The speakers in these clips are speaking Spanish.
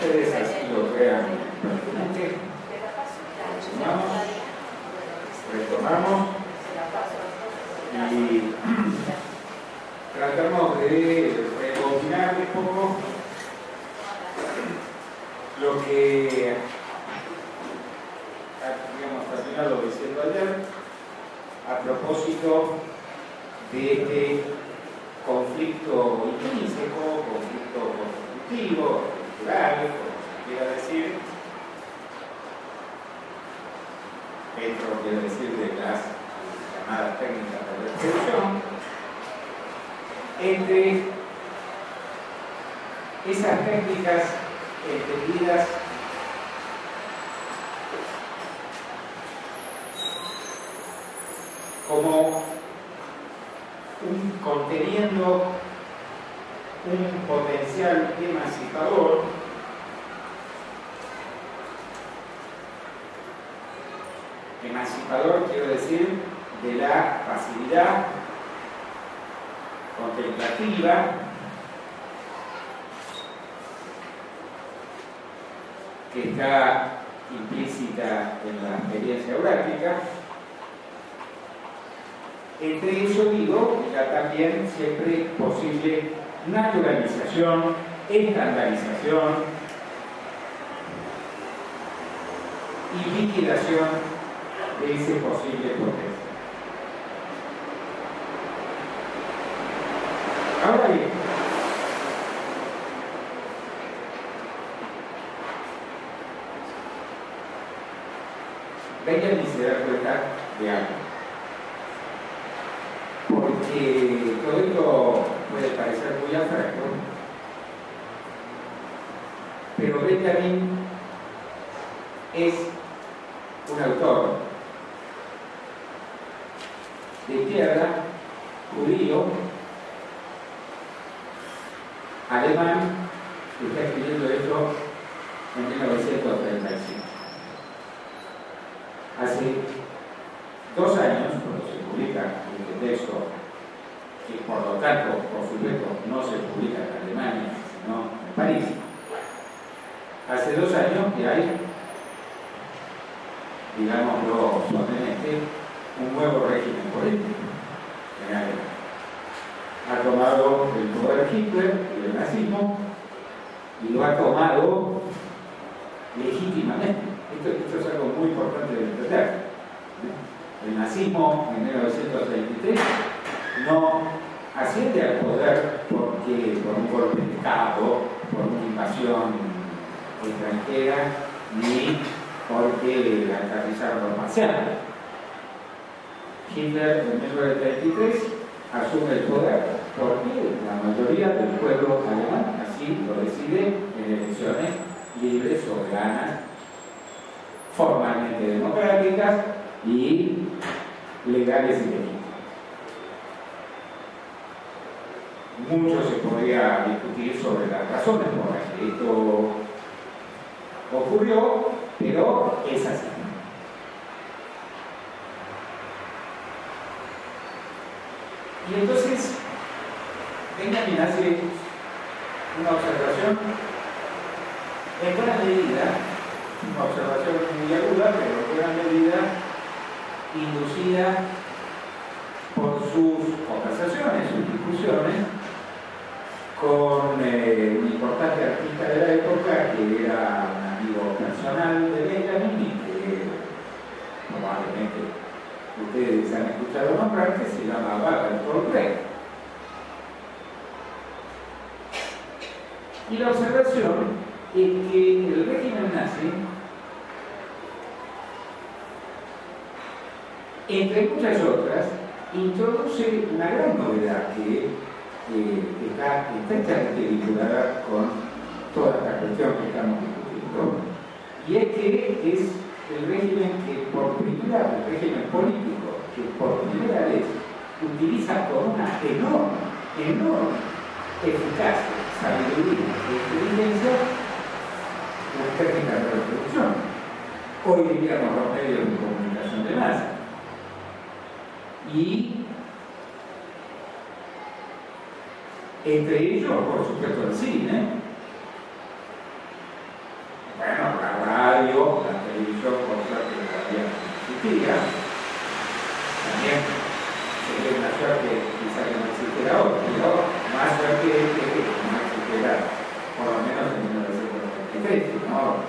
ustedes lo crean Retomamos. Retomamos. Y tratamos de rebobinar un poco lo que habíamos terminado diciendo ayer a propósito de este conflicto intrínseco, conflicto constructivo, cultural, como se quiera decir, dentro, quiero decir, de las llamadas técnicas de reproducción, entre esas técnicas entendidas como un, conteniendo un potencial emancipador. Emancipador quiero decir de la pasividad contemplativa. Que está implícita en la experiencia práctica entre eso digo, ya también siempre posible naturalización, estandarización y liquidación de ese posible potencial. Ahora bien, Benjamin se da cuenta de algo porque todo esto puede muy abstracto, pero Benjamin es que el régimen nazi entre muchas otras, introduce una gran novedad que está estrechamente vinculada con toda esta cuestión que estamos discutiendo, y es que es el régimen que por primera vez, el régimen político, que por primera vez utiliza con una enorme, enorme eficacia, sabiduría e inteligencia las técnicas de reproducción. Hoy diríamos los medios de comunicación de masa y entre ellos, por supuesto, el cine, Bueno, la radio, la televisión, por suerte, todavía existía. También sería una suerte quizá que no existiera hoy, pero más suerte es que no existiera, por lo menos en 1993, ¿no?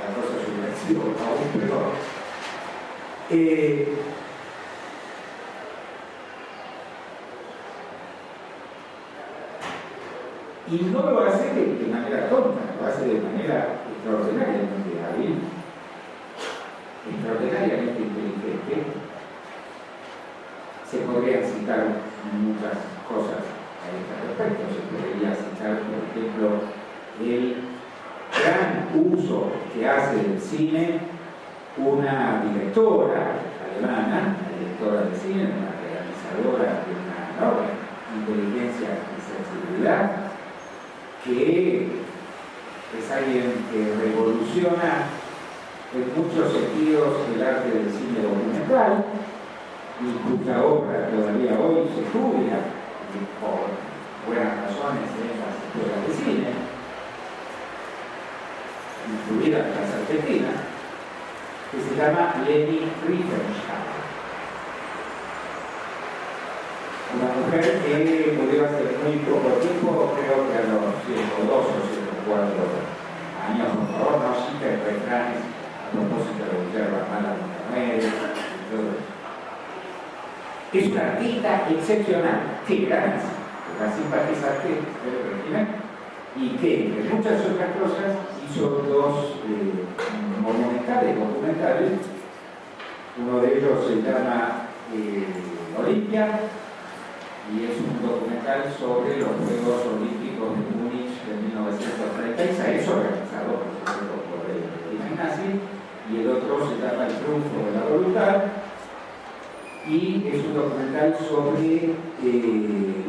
La cosa se hubiera sido aún peor. Eh, Y no lo hace de, manera tonta, lo hace de manera extraordinariamente hábil, extraordinariamente inteligente. Se podrían citar muchas cosas a este respecto. Se podría citar, por ejemplo, el gran uso que hace del cine una directora alemana, directora de cine, una realizadora de una enorme inteligencia y sensibilidad, que es alguien que revoluciona en muchos sentidos el arte del cine documental y cuya obra todavía hoy se estudia por buenas razones en las escuelas de cine, incluidas las argentinas, que se llama Leni Riefenstahl. Una mujer que murió hace muy poco tiempo, creo que a los 102 o 104 años, por favor, no citen refranes a propósito de Guillermo Armada Montaner y todo eso. Es una artista excepcional, que era una simpatizante del régimen y que, entre muchas otras cosas, hizo dos eh, monumentales documentales. Uno de ellos se llama eh, Olimpia y es un documental sobre los Juegos Olímpicos de Múnich de 1936, organizado por por el régimen nazi, y el otro se llama El triunfo de la voluntad, y es un documental sobre eh,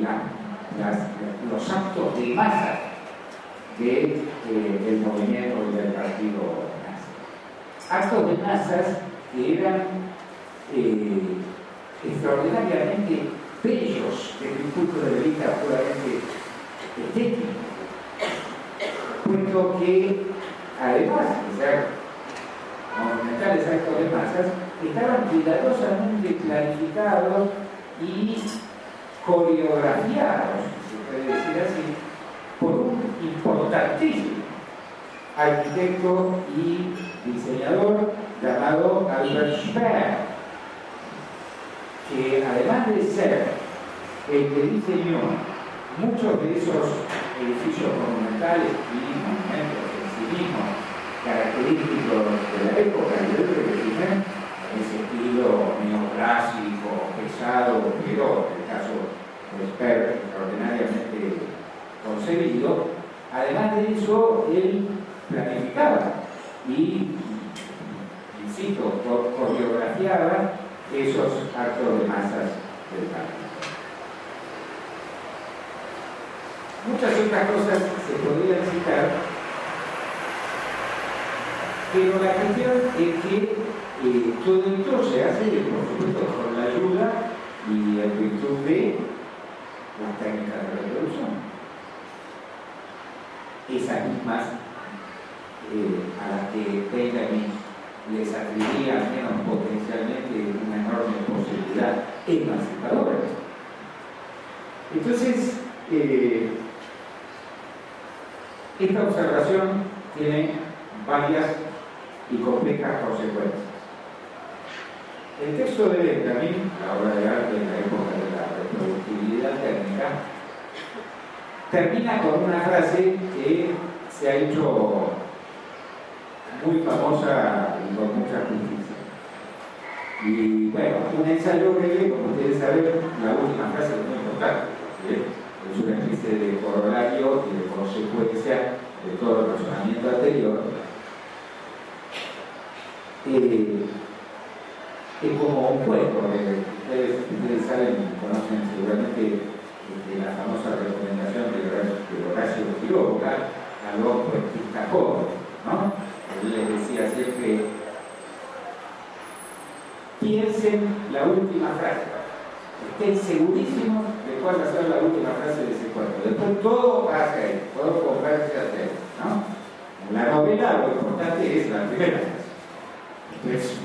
los actos de masa del de, movimiento y del partido. Actos de masas que eran eh, extraordinariamente bellos desde un punto de vista puramente estético, puesto que además de ser monumentales actos de masas, estaban cuidadosamente planificados y coreografiados, se puede decir así, por un importantísimo arquitecto y diseñador llamado Albert Speer que además de ser el que diseñó muchos de esos edificios monumentales y monumentos en sí mismos característicos de la época y del régimen, ese estilo neoclásico, pesado, pero en el caso de Sper extraordinariamente concebido, además de eso, él planificaba y, insisto, coreografiaba esos actos de masas del partido. Muchas otras cosas se podrían citar, pero la cuestión es que eh, todo esto se hace, por supuesto, con la ayuda y el virtud de las técnicas de reproducción. Esas mismas eh, a las que Benjamin les atribuía al menos potencialmente una enorme posibilidad emancipadora. Entonces, eh, esta observación tiene varias y complejas consecuencias. El texto de Benjamin, la obra de arte en la época de la reproductibilidad técnica, termina con una frase que se ha hecho muy famosa y con mucha justicia. Y bueno, un ensayo breve, como ustedes saben, la última frase es muy importante, es una especie de corolario y de consecuencia de todo el razonamiento anterior. Eh, es como un cuento, ustedes, ustedes saben, conocen seguramente de la famosa recomendación de Horacio Quiroga a los poetistas ¿no? Él les decía siempre, piensen la última frase, estén segurísimos de cuál va a ser la última frase de ese cuento. Después todo va a ser, todo comprarse a hacer, ¿no? Un ahora lo importante es la primera frase. Entonces,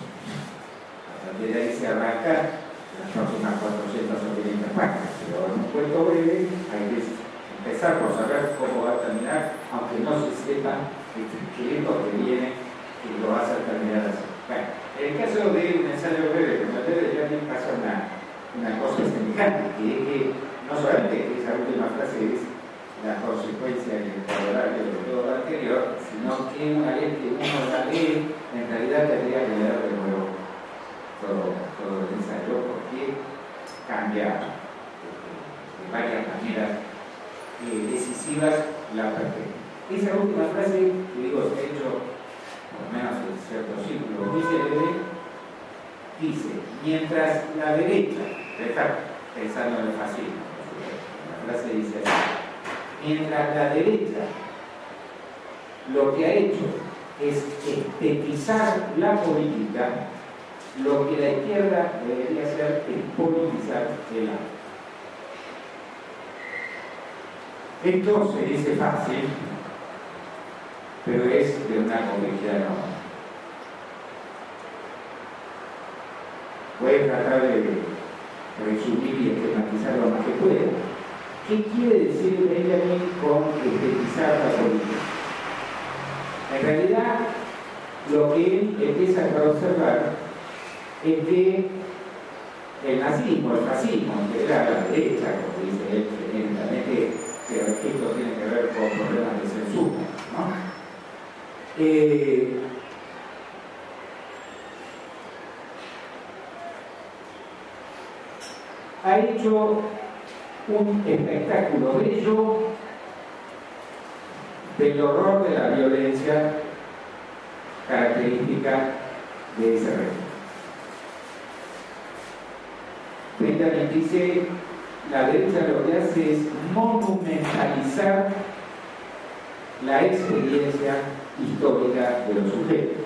a partir de ahí se arranca las próximas 400 o 500 páginas, pero en un cuento breve hay que empezar por saber cómo va a terminar, aunque no se sepa el esqueleto que viene y lo a terminar así. Bueno, en el caso de un ensayo breve, como el de también pasa una, una cosa semejante, que es que no solamente esa última frase es la consecuencia horario de todo lo anterior, sino que una vez que uno la lee, en realidad tendría que leer de nuevo todo, todo el ensayo, porque cambia de varias maneras eh, decisivas la perspectiva. Esa última frase, que digo, ha hecho por menos en cierto círculo dice, mientras la derecha, está pensando en el fascismo, la frase dice así, Mientras la derecha lo que ha hecho es estetizar la política, lo que la izquierda debería hacer es politizar el arte. Esto dice fácil, pero es de una complejidad enorme. Voy a tratar de resumir y esquematizar lo más que pueda. ¿Qué quiere decir Benjamin con estetizar la política? En realidad, lo que él empieza a observar es que el nazismo, el fascismo, que era la derecha, como dice él, evidentemente que esto tiene que ver con problemas de censura, ¿no? Eh, ha hecho un espectáculo bello del horror de la violencia característica de ese régimen. Benjamin dice, la derecha lo que hace es monumentalizar la experiencia histórica de los sujetos.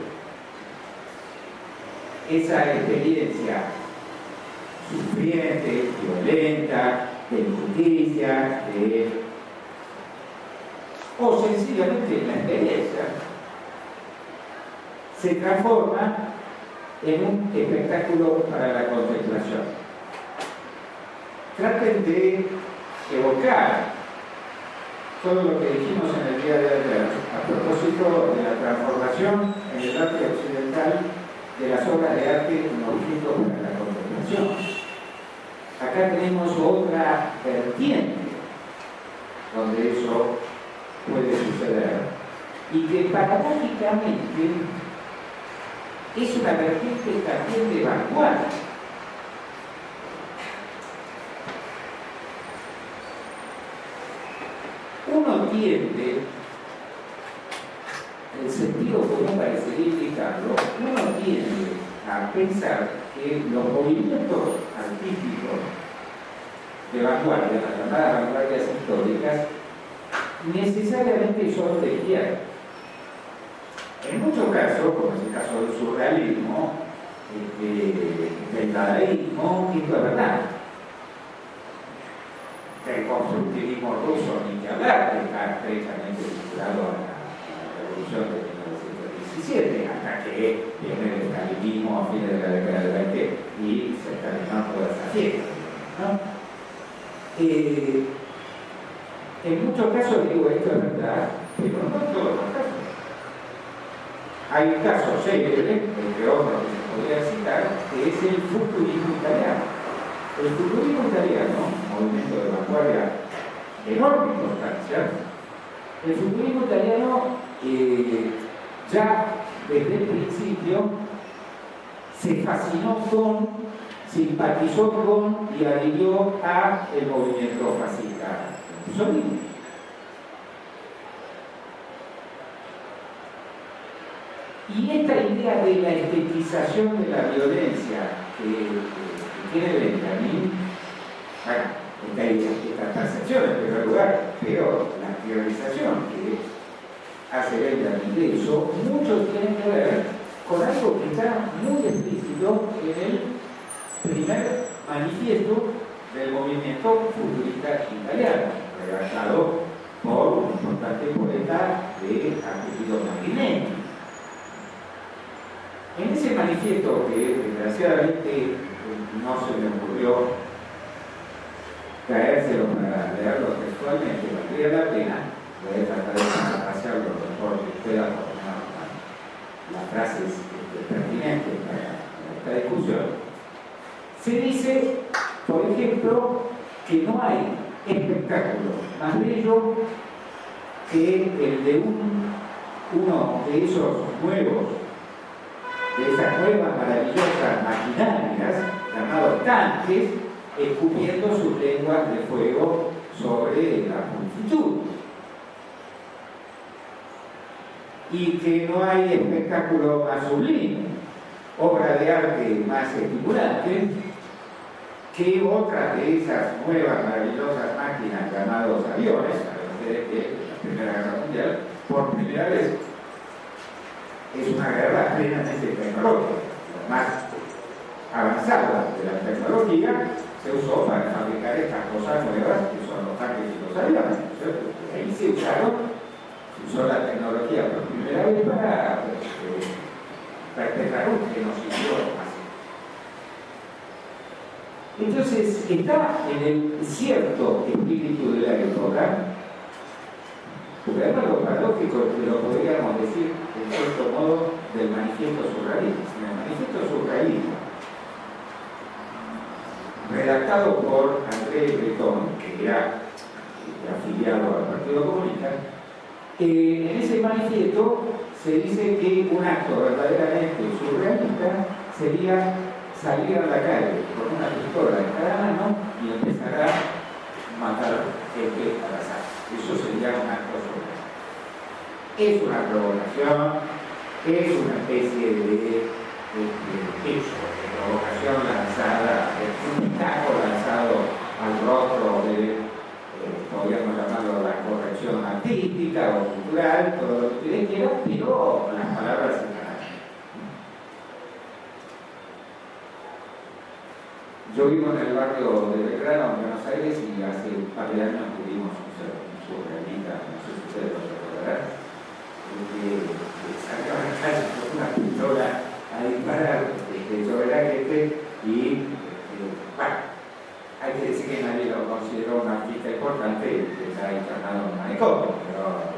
Esa experiencia sufriente, violenta, de injusticia, de... o sencillamente la experiencia, se transforma en un espectáculo para la contemplación. Traten de evocar todo lo que dijimos en el día de ayer a propósito de la transformación en el arte occidental de las obras de arte como objeto para la contemplación acá tenemos otra vertiente donde eso puede suceder y que paradójicamente es una vertiente también de vanguardia. El sentido común parecería indicarlo, uno tiende a pensar que los movimientos artísticos de vanguardia, las llamadas vanguardias históricas, necesariamente son de izquierda. En muchos casos, como es el caso del surrealismo, este, del dadaísmo, esto es verdad. El constructivismo ruso, ni que hablar, que está estrechamente vinculado a la revolución de 1917, hasta que viene el estalinismo a fines de la década del 20 y se terminó toda esa fiesta. ¿no? Eh, en muchos casos digo esto es verdad, pero no en todos los casos. Hay un caso célebre, entre otros que se podría citar, que es el futurismo italiano. El futurismo italiano, movimiento de vanguardia de enorme importancia, el futurismo italiano eh, ya desde el principio se fascinó con, simpatizó con y adhirió a el movimiento fascista. Y esta idea de la estetización de la violencia que, tiene Benjamin, bueno, esta, esta percepción en primer lugar, pero la priorización que hace Benjamin de eso, mucho tiene que ver con algo que está muy explícito en el primer manifiesto del movimiento futurista italiano, redactado por un importante poeta de apellido Marinetti. ese manifiesto que desgraciadamente no se me ocurrió caérselo para leerlo textualmente, valdría la pena, voy a tratar de hacerlo lo mejor que pueda con las frases este, pertinentes para esta discusión. Se dice, por ejemplo, que no hay espectáculo más bello que el de un, uno de esos nuevos, de esas nuevas maravillosas maquinarias llamados tanques, escupiendo sus lenguas de fuego sobre la multitud. Y que no hay espectáculo más sublime, obra de arte más estimulante, que otras de esas nuevas maravillosas máquinas llamados aviones, a ustedes que la Primera Guerra Mundial, por primera vez es una guerra plenamente tecnológica. Lo más avanzado de la tecnología se usó para fabricar estas cosas nuevas que son los tanques y los aviones. Ahí se usaron, se usó la tecnología por primera vez para respetar un genocidio entonces, está en el cierto espíritu de la época, además lo paradójico lo podríamos decir, en cierto modo, del manifiesto surrealista. El manifiesto surrealista, redactado por André Breton, que era afiliado al Partido Comunista, en ese manifiesto se dice que un acto verdaderamente surrealista sería salir a la calle con una pistola en cada mano y empezar a matar gente al azar. Eso sería un acto sobre. Es una provocación, es una especie de, hecho, de provocación lanzada, es un taco lanzado al rostro de, eh, podríamos llamarlo la corrección artística o cultural, todo lo que ustedes quieran, pero las palabras Yo vivo en el barrio de Belgrano, en Buenos Aires, y hace un par de años tuvimos un surrealista, no sé si ustedes lo recordarán, que salió a la calle con una pistola a disparar este, sobre la gente y, bueno, hay que decir que nadie lo consideró un artista importante que está internado en manicomio, pero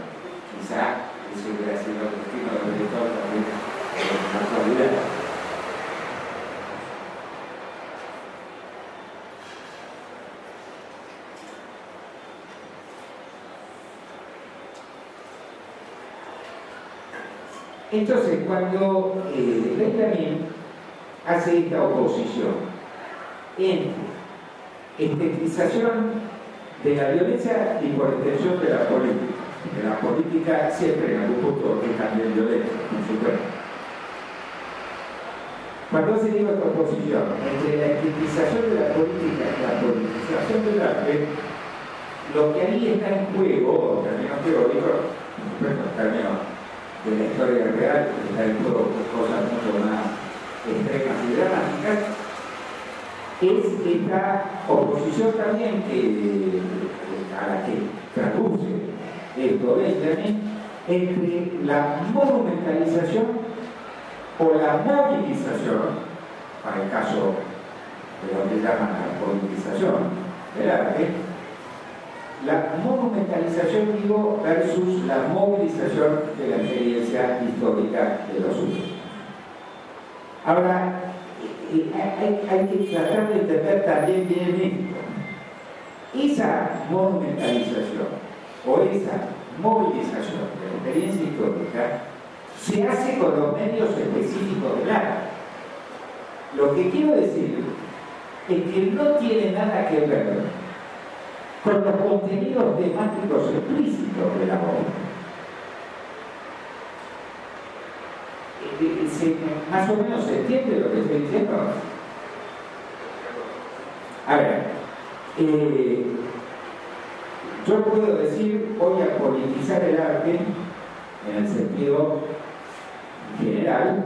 quizá ese hubiera sido el destino del director también en la actualidad. Entonces, cuando eh, Benjamin hace esta oposición entre estetización de la violencia y por extensión de la política, que la política siempre en algún punto es también violenta, por supuesto. Cuando se diga esta oposición entre la estetización de la política y la politización del arte, lo que ahí está en juego, en términos teóricos, en términos de la historia real, que está en cosas mucho más extremas y dramáticas, es esta oposición también que, a la que traduce esto Benjamin entre la monumentalización o la movilización, para el caso de lo que llaman la politización del arte, la monumentalización, digo, versus la movilización de la experiencia histórica de los suyos. Ahora, eh, eh, hay, que tratar de entender también bien esto. Esa monumentalización o esa movilización de la experiencia histórica se hace con los medios específicos del arte. Lo que quiero decir es que no tiene nada que ver con los contenidos temáticos explícitos de la obra. Eh, eh, más o menos se entiende lo que estoy diciendo. A ver, eh, yo puedo decir voy a politizar el arte en el sentido general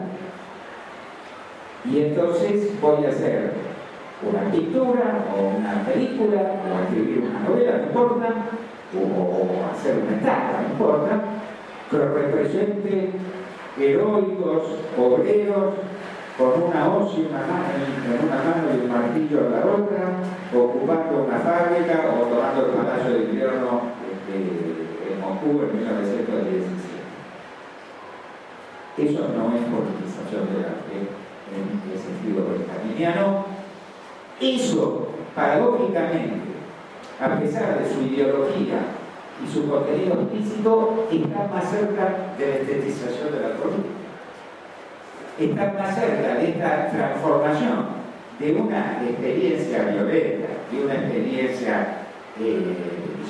y entonces voy a hacer una pintura o una película o escribir una novela, no importa, o hacer una estatua, no importa, que represente heroicos, obreros con una hoz y una mano, en una mano y un martillo en la otra, ocupando una fábrica o tomando el palacio de invierno este, en Moscú en 1917. Eso no es politización del arte en el sentido benjaminiano. Eso, paradójicamente, a pesar de su ideología y su contenido explícito, está más cerca de la estetización de la política. Están más cerca de esta transformación de una experiencia violenta, de una experiencia eh,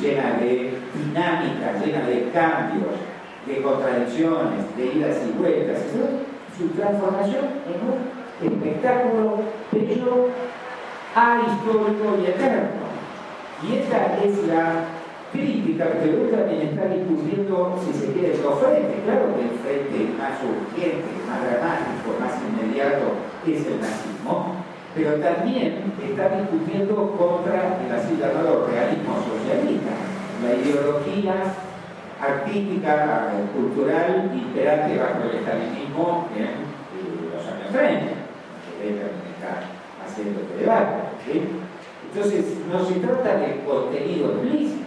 llena de dinámica, llena de cambios, de contradicciones, de idas y vueltas, su transformación en un espectáculo bello, ahistórico y eterno. Y esta es la crítica que hoy también está discutiendo, si se quiere, los frentes. Claro que el frente más urgente, más dramático, más inmediato es el nazismo, pero también está discutiendo contra el así llamado realismo socialista, la ideología artística, cultural, imperante bajo el estalinismo en los años 30, que también está haciendo debate. Entonces, no se trata de contenido explícito,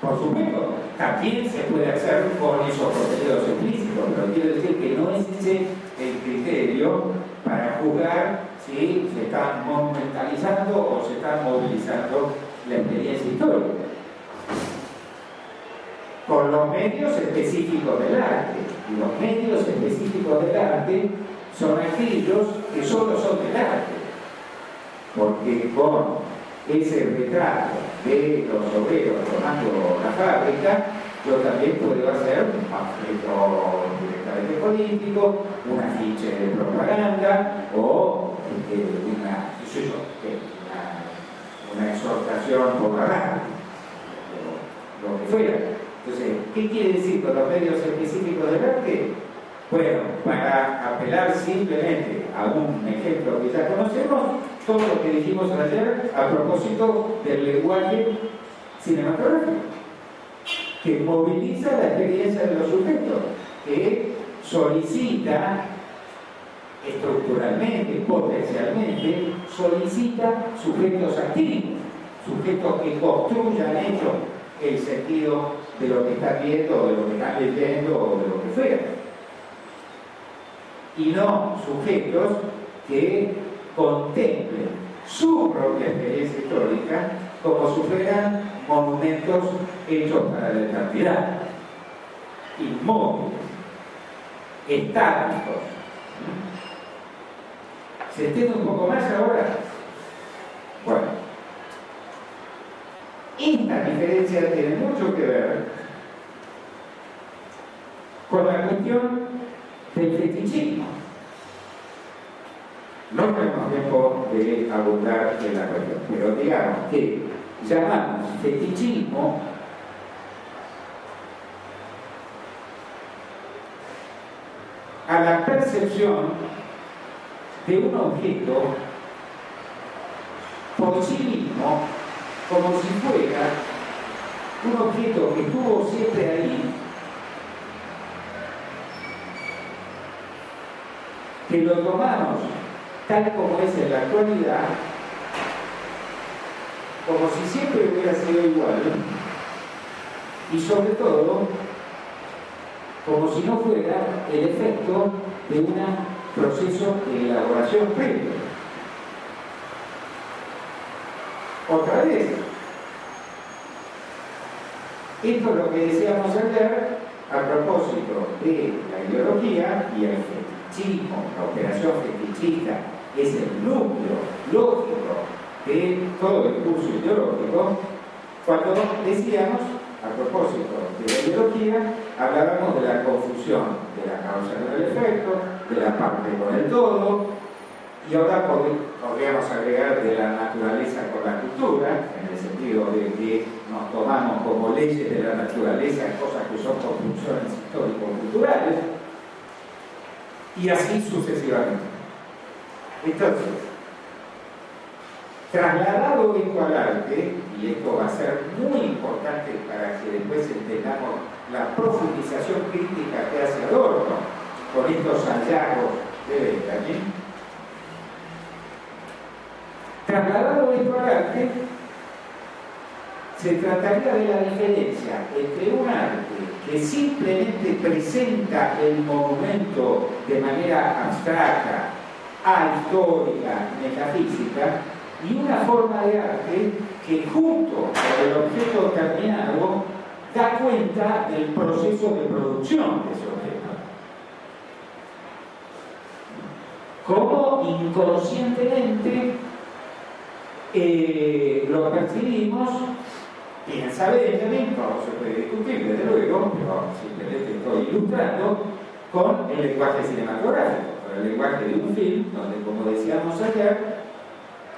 por supuesto, también se puede hacer con esos contenidos explícitos, pero quiero decir que no es ese el criterio para juzgar si se está monumentalizando o se está movilizando la experiencia histórica. Con los medios específicos del arte. Y los medios específicos del arte son aquellos que solo son del arte. Porque con ese retrato de los obreros tomando la fábrica, yo también puedo hacer un panfleto directamente político, un afiche de propaganda o eh, una, una, exhortación por la lo, que fuera. Entonces, ¿qué quiere decir con los medios específicos del arte? Bueno, para apelar simplemente a un ejemplo que ya conocemos, todo lo que dijimos ayer a propósito del lenguaje cinematográfico, que moviliza la experiencia de los sujetos, que solicita estructuralmente, potencialmente, solicita sujetos activos, sujetos que construyan hecho el sentido de lo que están viendo, de lo que están leyendo, o de lo que fuera y no sujetos que contemplen su propia experiencia histórica como si fueran monumentos hechos para la eternidad, inmóviles, estáticos. ¿Se entiende un poco más ahora? Bueno, esta diferencia tiene mucho que ver con la cuestión del fetichismo. No tenemos tiempo de abundar en la cuestión, pero digamos que llamamos fetichismo a la percepción de un objeto por sí mismo como si fuera un objeto que estuvo siempre ahí que lo tomamos tal como es en la actualidad, como si siempre hubiera sido igual, y sobre todo, como si no fuera el efecto de un proceso de elaboración previo. Otra vez, esto es lo que decíamos ayer a propósito de la ideología y el fetichismo, la operación fetichista es el núcleo lógico de todo el curso ideológico, cuando decíamos, a propósito de la ideología, hablábamos de la confusión de la causa con el efecto, de la parte con el todo, y ahora podríamos agregar de la naturaleza con la cultura, en el sentido de que nos tomamos como leyes de la naturaleza cosas que son construcciones histórico-culturales, y así sucesivamente. Entonces, trasladado esto al arte, y esto va a ser muy importante para que después entendamos la profundización crítica que hace Adorno con estos hallazgos de Benjamin, trasladado esto al arte, se trataría de la diferencia entre un arte que simplemente presenta el monumento de manera abstracta, histórica, metafísica, y una forma de arte que junto con el objeto terminado da cuenta del proceso de producción de ese objeto. Como inconscientemente eh, lo percibimos piensa Benjamin, no se puede discutir desde luego, pero simplemente estoy ilustrando con el lenguaje cinematográfico, con el lenguaje de un film, donde como decíamos ayer,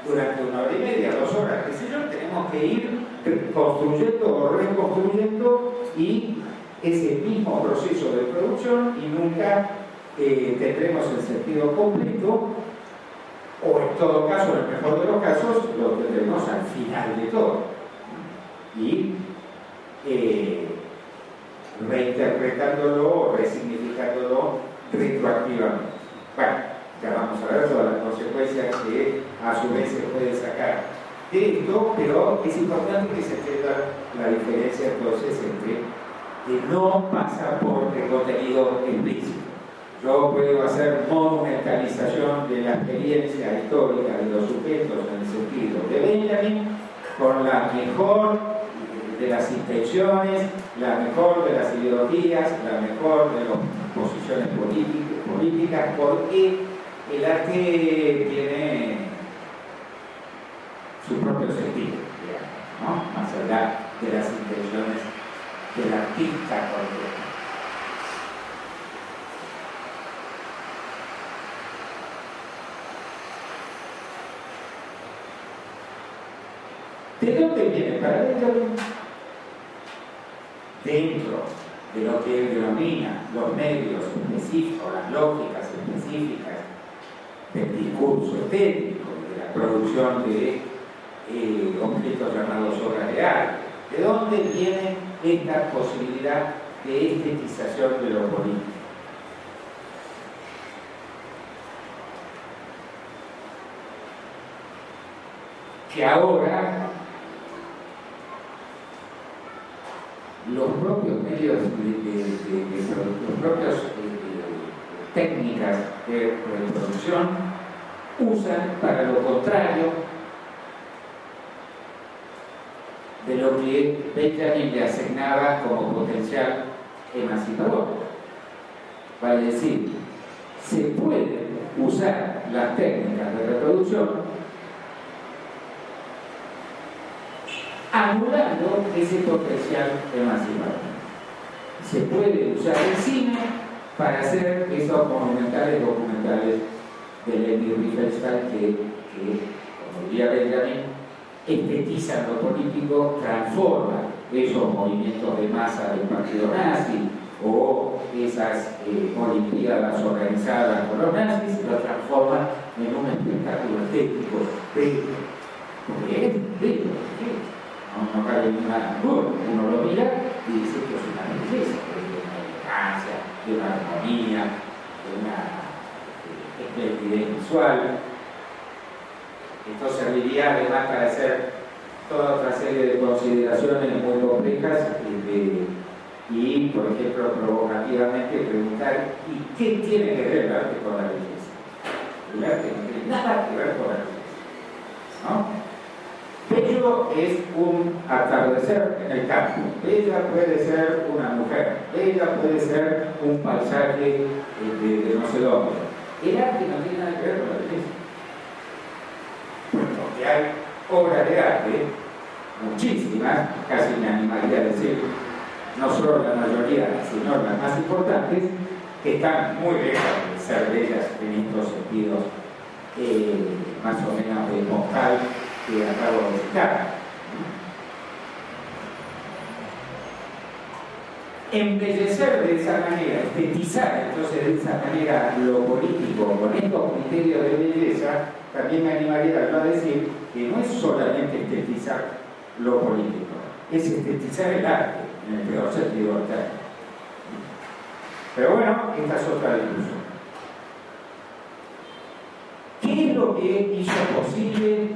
durante una hora y media, dos horas, qué sé yo, tenemos que ir construyendo o reconstruyendo y ese mismo proceso de producción y nunca eh, tendremos el sentido completo o en todo caso, en el mejor de los casos, lo tendremos al final de todo y eh, reinterpretándolo o resignificándolo retroactivamente. Bueno, ya vamos a ver todas las consecuencias que a su vez se puede sacar de esto, pero es importante que se entienda la diferencia entonces entre que no pasa por el contenido explícito. Yo puedo hacer monumentalización de la experiencia histórica de los sujetos en el sentido de Benjamin con la mejor de las intenciones, la mejor de las ideologías, la mejor de las posiciones políticas, porque el arte tiene su propio sentido, más allá de las intenciones del artista concreto. ¿De dónde viene para ello? Dentro de lo que él denomina los medios específicos, las lógicas específicas del discurso estético, de la producción de eh, objetos llamados obras de arte. ¿De dónde viene esta posibilidad de estetización de lo político? Que ahora los propios medios de, los propios eh, técnicas de reproducción usan para lo contrario de lo que Benjamin le asignaba como potencial emancipador. Vale decir, se pueden usar las técnicas de reproducción anulando ese potencial emancipador. Se puede usar el cine para hacer esos monumentales documentales de Levi Riefenstahl que, como diría Benjamin, estetizan lo político, transforman esos movimientos de masa del partido nazi o esas eh, olimpiadas organizadas por los nazis, lo transforman en un espectáculo estético de, no, cabe ninguna duda. Uno lo mira y dice que es una belleza, de una elegancia, de una armonía, de una eh, esplendidez visual. Esto serviría además para hacer toda otra serie de consideraciones muy complejas y, por ejemplo, provocativamente preguntar ¿y qué tiene que ver el arte con la belleza? El arte no tiene nada que ver con la belleza. ¿no? Bello es un atardecer en el campo. Bella puede ser una mujer. Bella puede ser un paisaje de, no sé dónde. El arte no tiene nada que ver con la belleza. Porque hay obras de arte, muchísimas, casi me animaría a decir, no solo la mayoría, sino las más importantes, que están muy lejos de ser bellas en estos sentidos eh, más o menos de postal que acabo de citar. Embellecer de esa manera, estetizar entonces de esa manera lo político con estos criterios de belleza, también me animaría a decir que no es solamente estetizar lo político, es estetizar el arte, en el peor sentido del Pero bueno, esta es otra discusión. lo que hizo posible,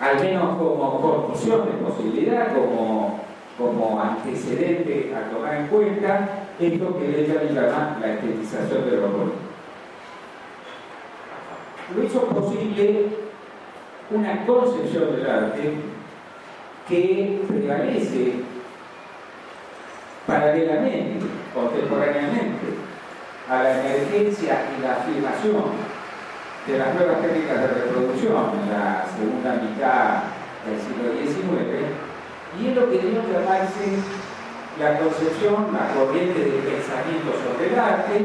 al menos como condición de posibilidad, como, como antecedente a tomar en cuenta, esto que ella llama la estetización de los. Lo hizo posible una concepción del arte que prevalece paralelamente, contemporáneamente, a la emergencia y la afirmación de las nuevas técnicas de reproducción en la segunda mitad del siglo XIX, y es lo que dio llamarse la concepción, la corriente de pensamiento sobre el arte,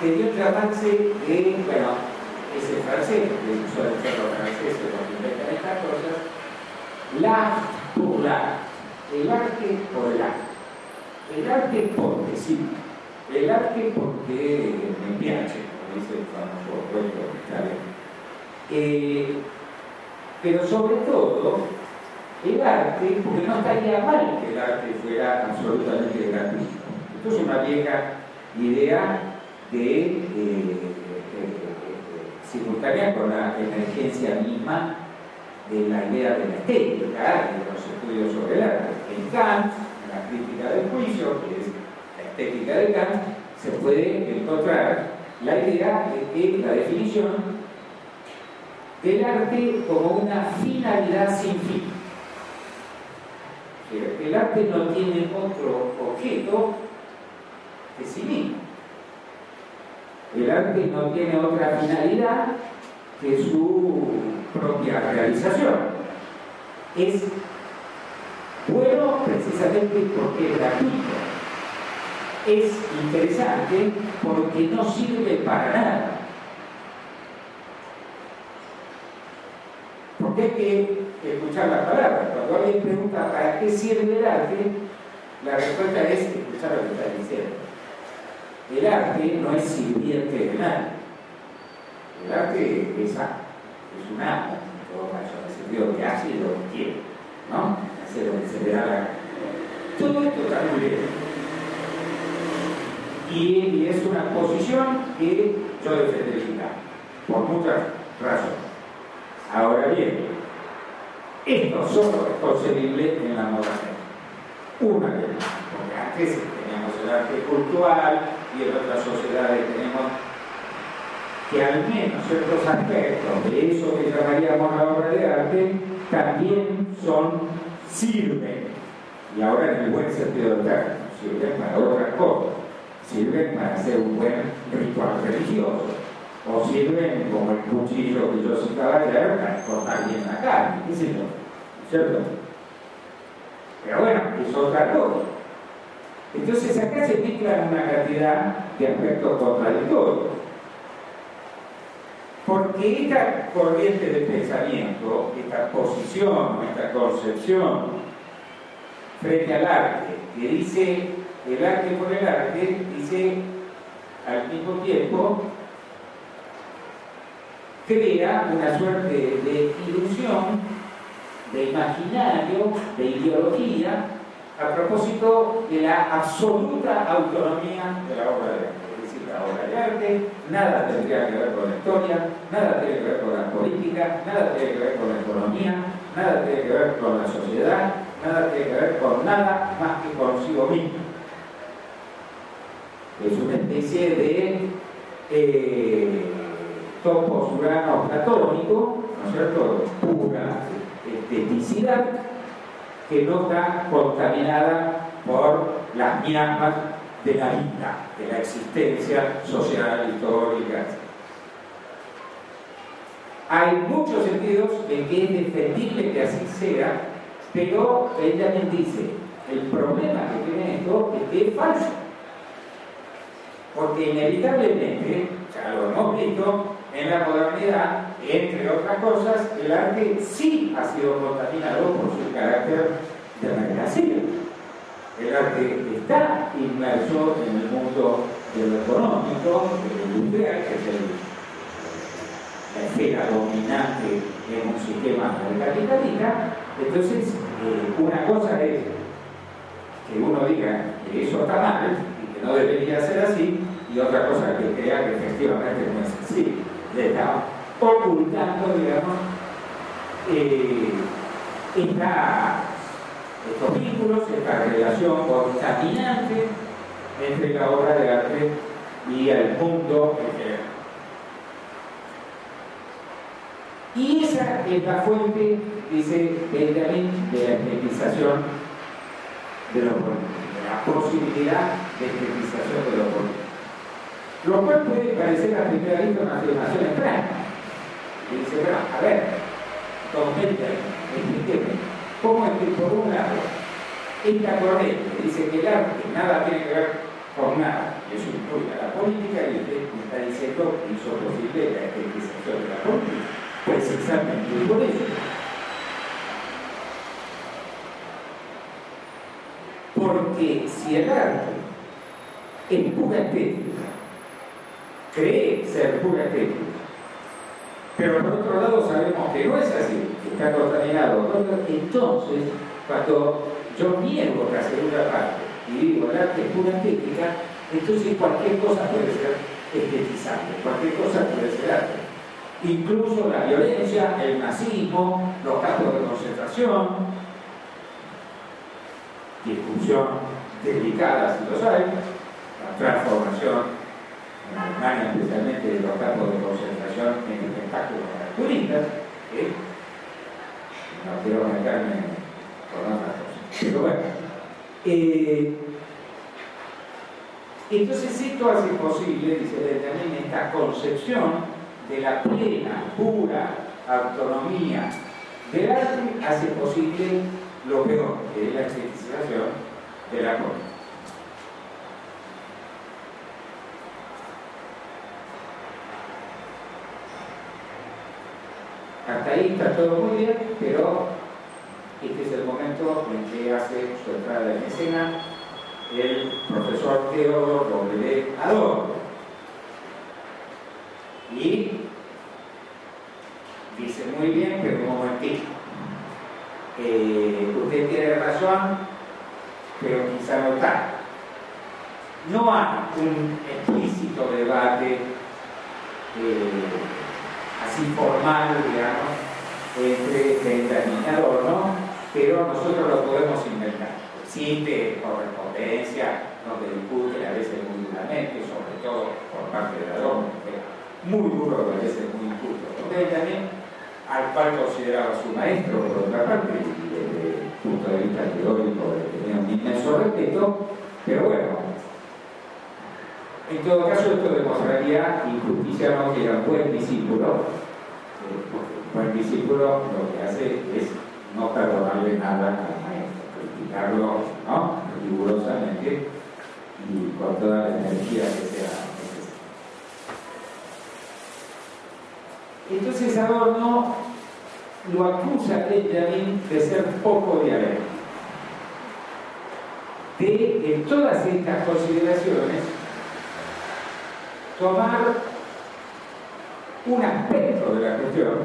que dio llamarse de, bueno, ese francés, que ser los franceses los que inventan estas cosas, l'art pour l'art, el arte por el arte, el arte porque sí, el arte porque me piace, el famoso cuento eh, pero sobre todo, el arte, porque no estaría mal que el arte fuera absolutamente gratuito. Esto es una vieja idea de eh, simultánea con la emergencia misma de la idea de la estética, de los estudios sobre el arte. En Kant, la crítica del juicio, que es estética de Kant, se puede encontrar la idea de que la definición del arte como una finalidad sin fin. El arte no tiene otro objeto que sí mismo. El arte no tiene otra finalidad que su propia realización. Es bueno precisamente porque es gratuito es interesante porque no sirve para nada. Porque hay que escuchar la palabra. Cuando alguien pregunta para qué sirve el arte, la respuesta es escuchar lo que está diciendo. El arte no es sirviente de nada. El arte es, es un en todo caso, en el que hace lo que quiere, ¿no? Hace lo que se le da la Todo esto está muy bien y, es una posición que yo defendería por muchas razones. Ahora bien, esto solo es concebible en la modernidad. Una de ellas, porque antes teníamos el arte cultural y en otras sociedades tenemos que al menos ciertos aspectos de eso que llamaríamos la obra de arte también son, sirven, y ahora en el buen sentido del término, sirven para otras cosas sirven para hacer un buen ritual religioso, o sirven como el cuchillo que yo citaba ayer para cortar bien la carne, qué sé yo, ¿cierto? Pero bueno, es otra cosa. Entonces acá se mezclan una cantidad de aspectos contradictorios. Porque esta corriente de pensamiento, esta posición, esta concepción frente al arte, que dice el arte por el arte, dice al mismo tiempo, crea una suerte de ilusión, de imaginario, de ideología, a propósito de la absoluta autonomía de la obra de arte. Es decir, la obra de arte nada tendría que ver con la historia, nada tiene que ver con la política, nada tiene que ver con la economía, nada tiene que ver con la sociedad, nada tiene que ver con nada más que consigo mismo es una especie de eh, urano platónico, ¿no es cierto?, pura esteticidad, que no está contaminada por las miasmas de la vida, de la existencia social, histórica, Hay muchos sentidos en que es defendible que así sea, pero él también dice, el problema que tiene esto es que es falso porque inevitablemente, ya lo hemos visto, en la modernidad, entre otras cosas, el arte sí ha sido contaminado por su carácter de mercancía. El arte está inmerso en el mundo de lo económico, de lo industrial, que es la esfera dominante en un sistema capitalista. Entonces, eh, una cosa es que uno diga que eso está mal, no debería ser así, y otra cosa que crea que efectivamente no es así. Le está ocultando, digamos, eh, estos vínculos, esta relación contaminante entre la obra de arte y el mundo en general. Y esa es la fuente, dice Benjamin, de la estetización de la posibilidad de estetización de los políticos. Lo cual puede parecer a primera vista una afirmación extraña. Y dice, bueno, a ver, don Benjamin, explíqueme, ¿cómo es que por un lado esta corriente dice que el arte nada tiene que ver con nada, y eso incluye a la política, y usted está diciendo que hizo posible la estetización de la política? Exactamente por eso. Porque si el arte es pura estética, cree ser pura estética, pero por otro lado sabemos que no es así, que está contaminado, entonces cuando yo niego la segunda parte y digo el arte es pura estética, entonces cualquier cosa puede ser estetizable, cualquier cosa puede ser arte. Incluso la violencia, el nazismo, los campos de concentración, discusión delicada si los hay, la transformación en Alemania especialmente de los campos de concentración en espectáculos para turistas, ¿eh? no quiero meterme con otras cosas. Pero bueno, eh, entonces esto hace posible, dice también esta concepción de la plena, pura autonomía del arte hace posible lo peor, que es la de la cosa. Hasta ahí está todo muy bien, pero este es el momento en que hace su entrada en escena el profesor Teodoro W. Adorno. Y dice muy bien, pero un momentito. Eh, usted tiene razón, pero quizá no está. No hay un explícito debate eh, así formal, digamos, entre Benjamin y Adorno, pero nosotros lo podemos inventar. Existe correspondencia, donde discuten a veces muy duramente, sobre todo por parte de Adorno, muy duro, a veces muy injusto. Benjamin al cual consideraba su maestro, por otra parte, punto de vista teórico tenía un inmenso respeto, pero bueno, en todo caso esto demostraría injusticia no que era un buen discípulo, un buen discípulo lo que hace es no perdonarle nada al maestro, criticarlo ¿no? rigurosamente y con toda la energía que sea Entonces Adorno lo acusa Benjamin de ser poco dialéctico. De, en todas estas consideraciones, tomar un aspecto de la cuestión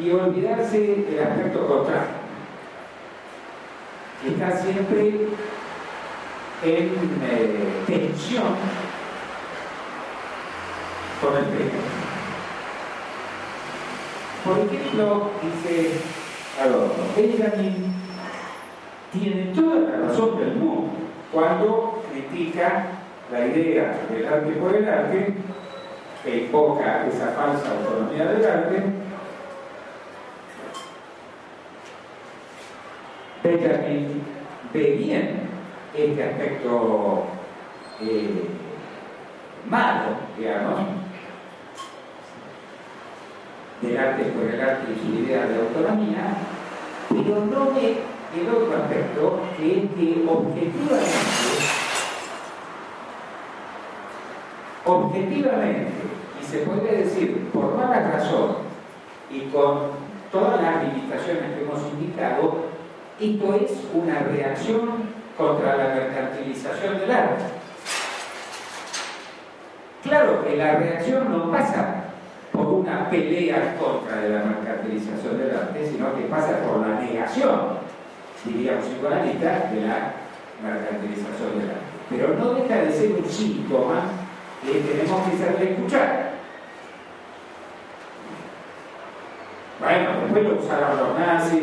y olvidarse del aspecto contrario, que está siempre en eh, tensión con el pecado. Por ejemplo, dice Adorno, Benjamin tiene toda la razón del mundo. Cuando critica la idea del arte por el arte, que invoca esa falsa autonomía del arte, Benjamin ve bien este aspecto eh, malo, digamos, del arte por el arte y su idea de autonomía, pero no ve el otro aspecto que es que objetivamente, objetivamente, y se puede decir por mala razón y con todas las limitaciones que hemos indicado, esto es una reacción contra la mercantilización del arte. Claro que la reacción no pasa una pelea contra de la mercantilización del arte, sino que pasa por la negación, diríamos psicoanalista, de la mercantilización del arte. pero no deja de ser un síntoma que tenemos que saber escuchar. Bueno, después lo usaron los nazis,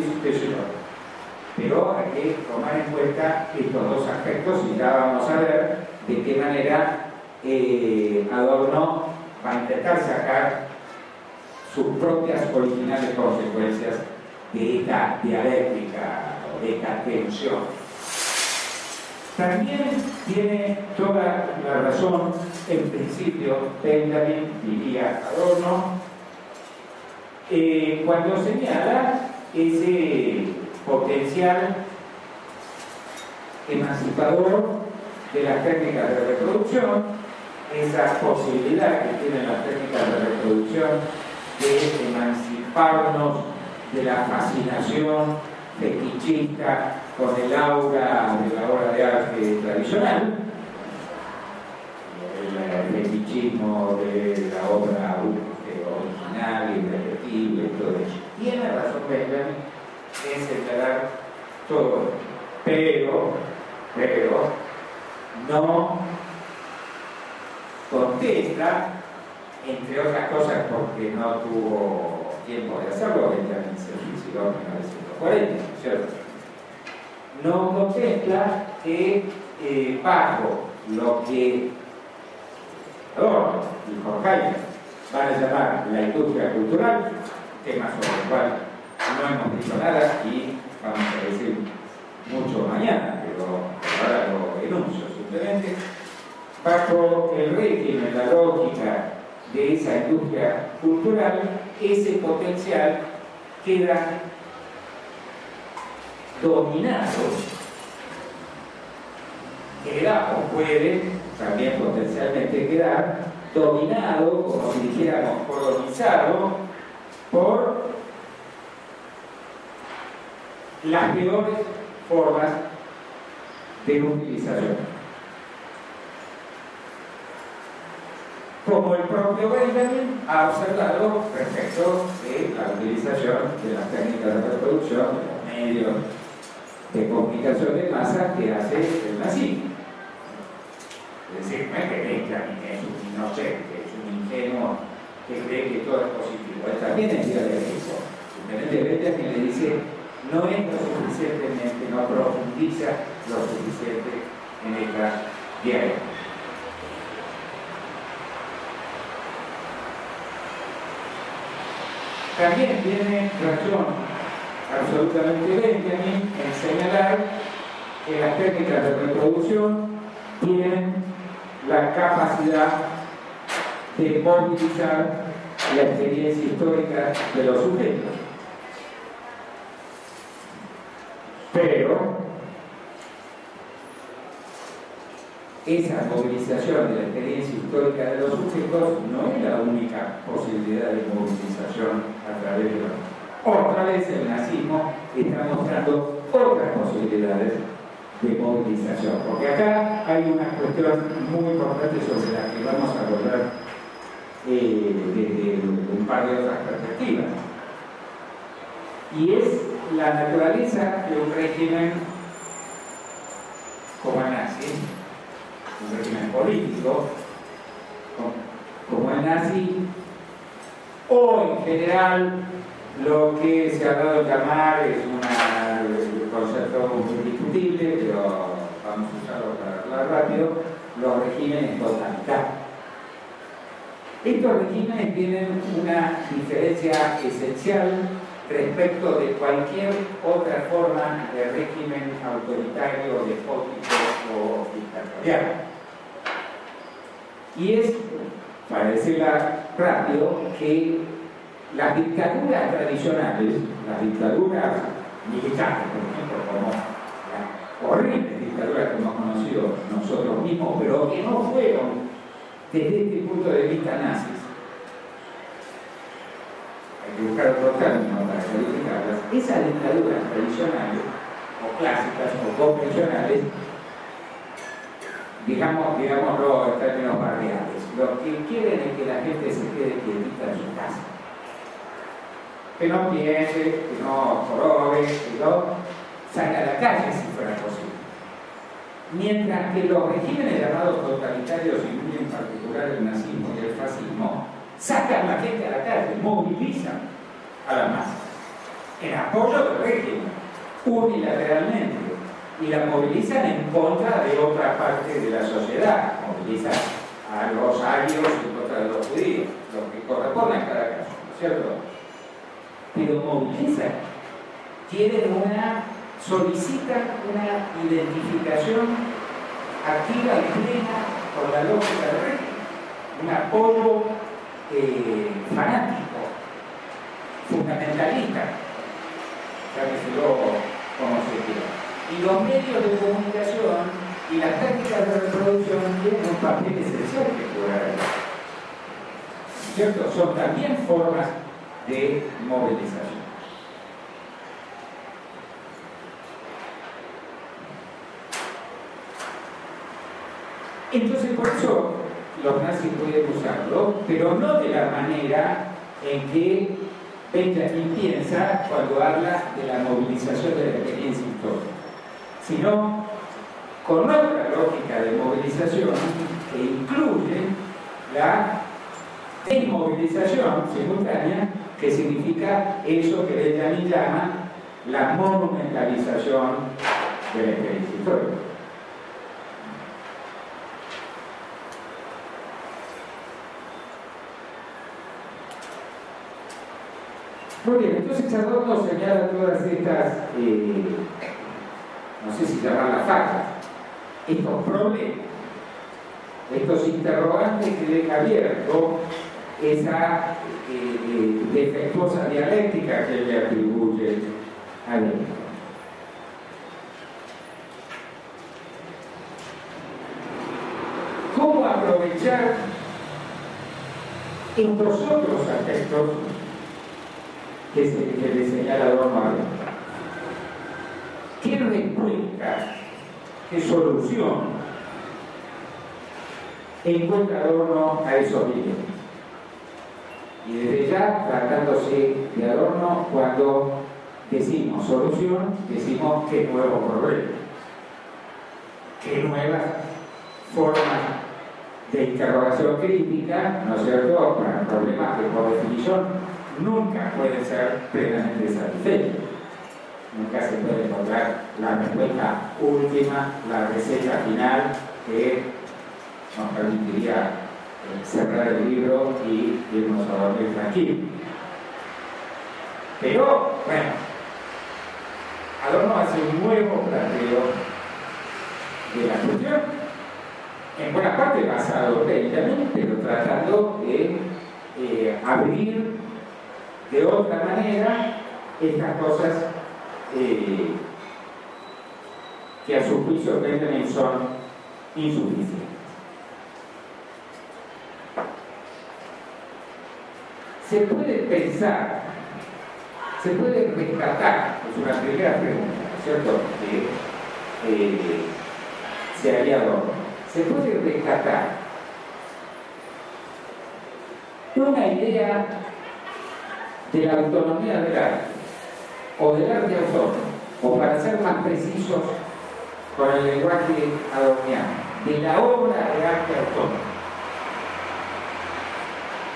pero hay que tomar en cuenta estos dos aspectos y ya vamos a ver de qué manera eh, Adorno va a intentar sacar sus propias originales consecuencias de esta dialéctica o de esta tensión. También tiene toda la razón, en principio, Benjamin, diría Adorno, eh, cuando señala ese potencial emancipador de las técnicas de reproducción, esa posibilidad que tienen las técnicas de reproducción de emanciparnos de la fascinación fetichista con el aura de la obra de arte tradicional, el fetichismo de la obra original, irrepetible, todo eso. Tiene razón Benjamin en señalar todo pero, pero, no contesta, entre otras cosas porque no tuvo tiempo de hacerlo, Benjamin se suicidó en 1940, ¿cierto? no contempla que eh, bajo lo que Adorno y Horkheimer van a llamar la industria cultural, tema sobre el cual no hemos dicho nada y vamos a decir mucho mañana, pero ahora lo denuncio simplemente, bajo el régimen, la lógica de esa industria cultural, ese potencial queda dominado, queda o puede también potencialmente quedar dominado, como si dijéramos colonizado, por las peores formas de utilización. Como el propio Benjamin ha observado respecto de la utilización de las técnicas de reproducción, de los medios de comunicación de masa que hace el nazismo. Es decir, no es que Benjamin es un inocente, es un ingenuo que cree que todo es positivo. Él también es dialéctico. Simplemente Benjamin le dice, no es lo suficientemente, no profundiza lo suficiente en esta dialéctica. También tiene razón absolutamente Benjamin en señalar que las técnicas de reproducción tienen la capacidad de movilizar la experiencia histórica de los sujetos. Pero esa movilización de la experiencia histórica de los sujetos no es la única posibilidad de movilización a través de otra vez el nazismo está mostrando otras posibilidades de movilización, porque acá hay una cuestión muy importante sobre la que vamos a abordar eh, desde un par de otras perspectivas. Y es la naturaleza de un régimen como el nazi, un régimen político, como el nazi, o en general lo que se ha dado a llamar es un concepto muy discutible, pero vamos a usarlo para hablar rápido, los regímenes totalitarios. Estos regímenes tienen una diferencia esencial respecto de cualquier otra forma de régimen autoritario, despótico o dictatorial. Y es, para decirla rápido, que las dictaduras tradicionales, las dictaduras militares, por ejemplo, como las horribles dictaduras que hemos conocido nosotros mismos, pero que no fueron desde este punto de vista nazis, hay que buscar otro término para calificarlas, esas dictaduras tradicionales, o clásicas, o convencionales, digamos, digámoslo en términos barriales, lo que quieren es que la gente se quede quietita en su casa. Que no piense, que no jorobe, que no salga a la calle si fuera posible. Mientras que los regímenes llamados totalitarios, y muy en particular el nazismo y el fascismo, sacan a la gente a la calle, movilizan a la masa. En apoyo del régimen, unilateralmente, y la movilizan en contra de otra parte de la sociedad, movilizan a los arios en contra los judíos, lo que corresponde en cada caso, ¿no es cierto? Pero movilizan, tienen una, solicitan una identificación activa y plena con la lógica del régimen, un apoyo eh, fanático, fundamentalista, llámeselo como se quiera. Y los medios de comunicación y las técnicas de reproducción tienen un papel esencial que jugar ¿Cierto? Son también formas de movilización. Entonces, por eso los nazis pueden usarlo, pero no de la manera en que Benjamin piensa cuando habla de la movilización de la experiencia histórica, sino con otra lógica de movilización que incluye la inmovilización simultánea, que significa eso que Benjamin llama la monumentalización de la experiencia histórica. Muy bien, entonces Adorno señala todas estas, eh, no sé si llamarlas faltas, estos problemas, estos interrogantes que deja abierto esa eh, eh, defectuosa dialéctica que le atribuye a él. ¿Cómo aprovechar estos otros aspectos que, se, que le señala Don Mario? ¿Qué respuesta qué solución encuentra Adorno a esos dilemas. Y desde ya, tratándose de Adorno, cuando decimos solución, decimos qué nuevo problema, qué nuevas formas de interrogación crítica, ¿no es cierto?, para problemas que por definición nunca pueden ser plenamente satisfechos nunca se puede encontrar la respuesta última, la receta final que nos permitiría eh, cerrar el libro y irnos a dormir tranquilos. Pero, bueno, Adorno hace un nuevo planteo de la cuestión, en buena parte basado técnicamente, pero tratando de eh, abrir de otra manera estas cosas eh, que a su juicio Benjamin son insuficientes. Se puede pensar, se puede rescatar, es una primera pregunta, ¿cierto? Que eh, se haría Se puede rescatar una idea de la autonomía del arte o arte autónomo, o para ser más precisos con el lenguaje adorniano, de la obra de arte autónomo.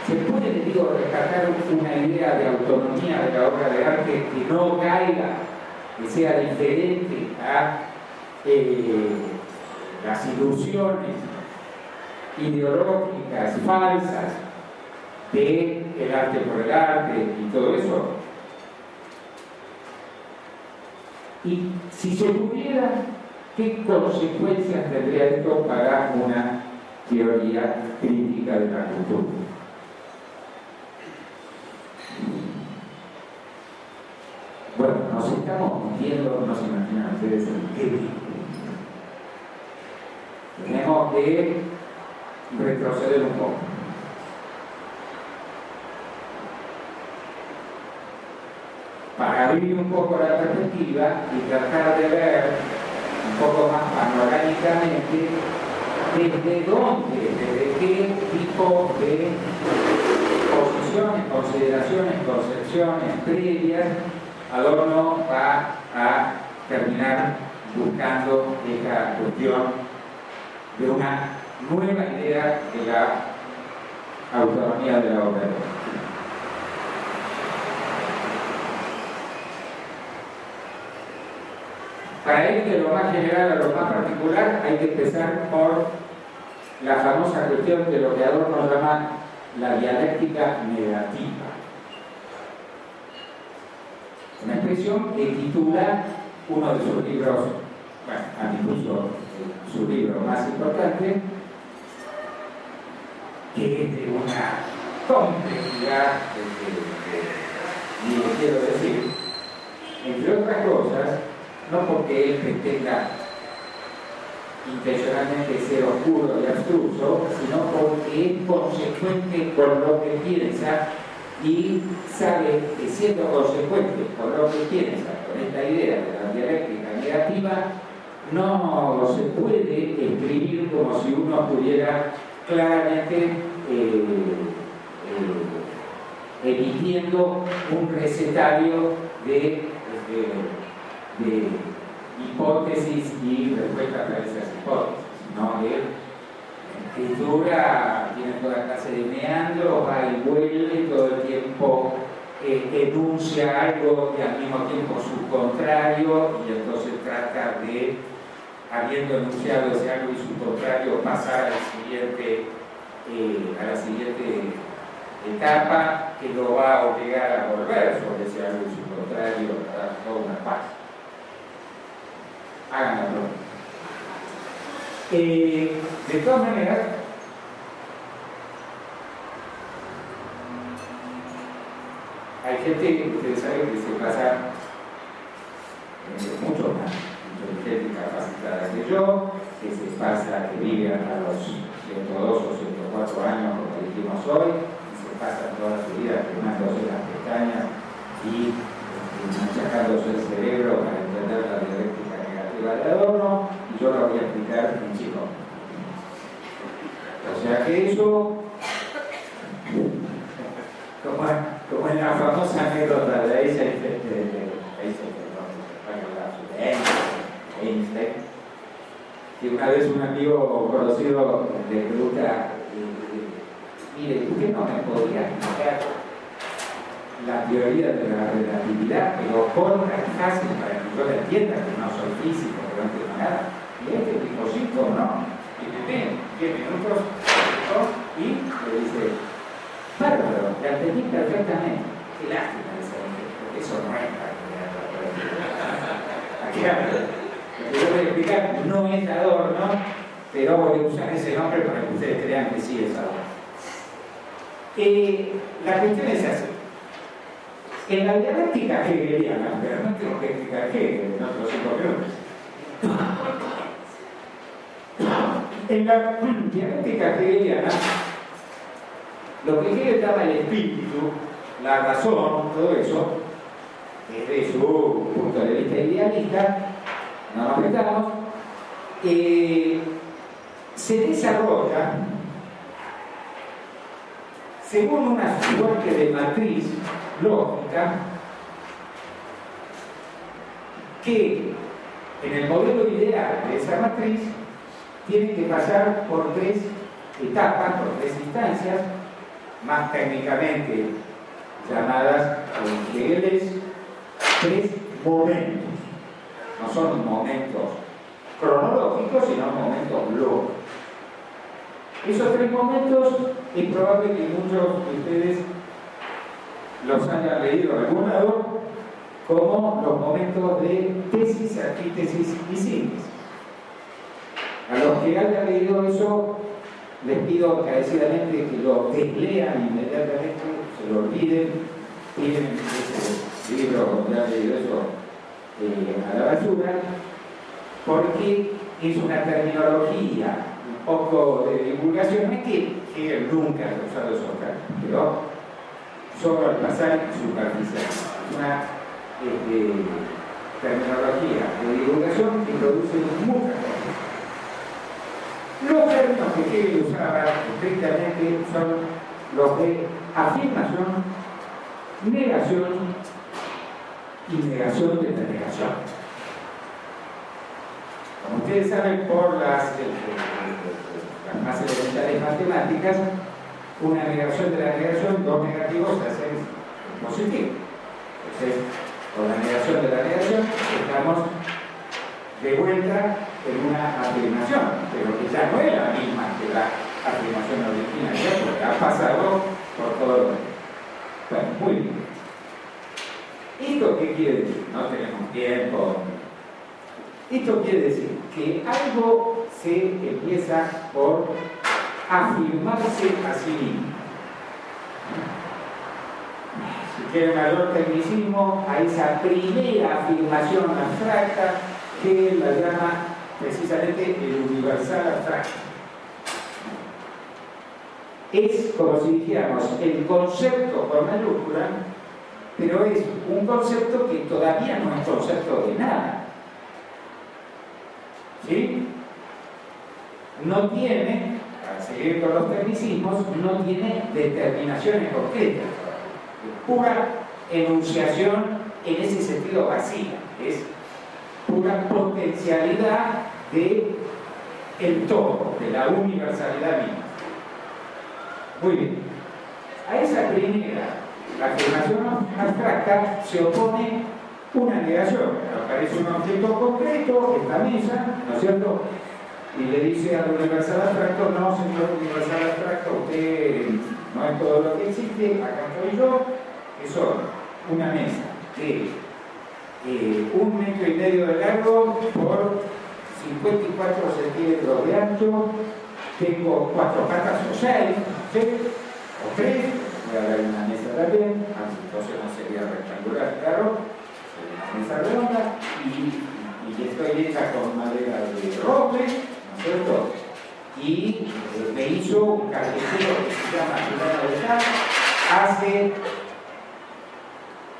Se puede, digo, rescatar una idea de autonomía de la obra de arte que no caiga, que sea diferente a eh, las ilusiones ideológicas falsas de arte por el arte y todo eso, Y si se pudiera, ¿qué consecuencias tendría esto para una teoría crítica de la cultura? Bueno, nos estamos viendo, no se imaginan ustedes en qué Tenemos que retroceder un poco. para abrir un poco la perspectiva y tratar de ver un poco más panorámicamente desde dónde, desde qué tipo de posiciones, consideraciones, concepciones previas Adorno va a terminar buscando esta cuestión de una nueva idea de la autonomía de la obra. Para ir de lo más general a lo más particular, hay que empezar por la famosa cuestión de lo que Adorno llama la dialéctica negativa. Una expresión que titula uno de sus libros, bueno, a mi gusto, su libro más importante, que es de una complejidad, y le quiero decir, entre otras cosas, no porque él pretenda intencionalmente ser oscuro y abstruso, sino porque es consecuente con lo que piensa y sabe que siendo consecuente con lo que piensa, con esta idea de la dialéctica negativa, no se puede escribir como si uno pudiera claramente eh, eh, emitiendo un recetario de de hipótesis y respuestas a esas hipótesis, ¿no? Él escritura tiene toda clase de meandros, va y vuelve, todo el tiempo eh, algo y al mismo tiempo su contrario, y entonces trata de, habiendo enunciado ese algo y su contrario, pasar al siguiente, eh, a la siguiente etapa que lo va a obligar a volver sobre ese algo y su contrario a toda una paz háganlo. Eh, de todas maneras, hay gente, ustedes saben, que se pasa eh, mucho más inteligente y capacitada que yo, que se pasa, que vive a los 102 o 104 años, como dijimos hoy, y se pasa toda su vida quemándose las pestañas y, y machacándose el cerebro para entender la dialéctica de y yo lo voy a explicar en chico. O sea que eso, como, como en la famosa anécdota de Einstein, Einstein, que una vez un amigo conocido le pregunta, mire, ¿tú qué no me podrías explicar la teoría de la relatividad, pero corta y fácil para que yo la entienda, que no soy físico, que no entiendo nada. Y este dispositivo no. Y me ven 10 minutos y le dice, bárbaro, la entendí perfectamente. Qué lástima hombre, porque eso no es para que Aquí hablo. Lo que yo voy a explicar no es adorno, pero voy a usar ese nombre para que ustedes crean que sí es adorno. Eh, la cuestión es así. En la dialéctica hegeliana, no tengo que explicar Hegel en otros. En la dialéctica hegeliana, lo que Hegel llama el espíritu, la razón, todo eso, desde su punto de vista idealista, no nos metamos, eh, se desarrolla según una suerte de matriz lógica que en el modelo ideal de esa matriz tiene que pasar por tres etapas, por tres instancias, más técnicamente llamadas en tres momentos. No son momentos cronológicos, sino momentos lógicos. Esos tres momentos es probable que muchos de ustedes los haya leído en algún lado como los momentos de tesis, antítesis y síntesis. A los que hayan leído eso, les pido encarecidamente que lo deslean inmediatamente, se lo olviden, tienen ese libro donde han leído eso eh, a la basura, porque es una terminología poco de divulgación, es que, que nunca ha usado términos, pero solo al pasar superficial. Una este, terminología de divulgación que produce muchas cosas. Los términos que Hegel usaba estrictamente son los de afirmación, negación y negación de la negación. Ustedes saben por las, más elementales matemáticas, una negación de la negación, dos negativos hacen positivo. Entonces, con la negación de la negación, estamos de vuelta en una afirmación, pero que ya no es la misma que la afirmación original, porque ha pasado por todo el mundo. Bueno, muy bien. ¿Esto qué quiere decir? No tenemos tiempo. Esto quiere decir que algo se empieza por afirmarse a sí mismo. Si quiere mayor tecnicismo, a esa primera afirmación abstracta que la llama precisamente el universal abstracto. Es como si dijéramos el concepto con mayúscula, pero es un concepto que todavía no es concepto de nada. ¿Sí? No tiene, para seguir con los tecnicismos, no tiene determinaciones concretas. Pura enunciación en ese sentido vacía. Es pura potencialidad de el todo, de la universalidad misma. Muy bien. A esa primera afirmación abstracta se opone una negación. Aparece un objeto concreto, esta mesa, ¿no es cierto? Y le dice al universal abstracto, no, señor universal abstracto, usted no es todo lo que existe, acá estoy yo, que son una mesa de eh, un metro y medio de largo por 54 centímetros de ancho, tengo cuatro patas o seis, o tres, voy a dar una mesa también, entonces no sería rectangular, claro, mesa redonda, y, estoy hecha con madera de roble, ¿no es cierto? Y eh, me hizo un carretero que se llama Pilar de hace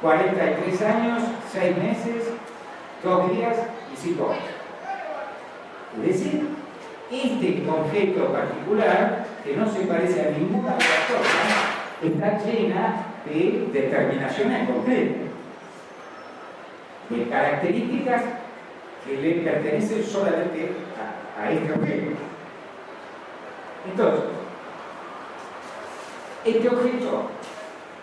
43 años, 6 meses, 2 días y 5 horas. Es decir, este objeto particular, que no se parece a ninguna otra cosa, está llena de determinaciones concretas, de características que le pertenecen solamente a, este objeto. Entonces, este objeto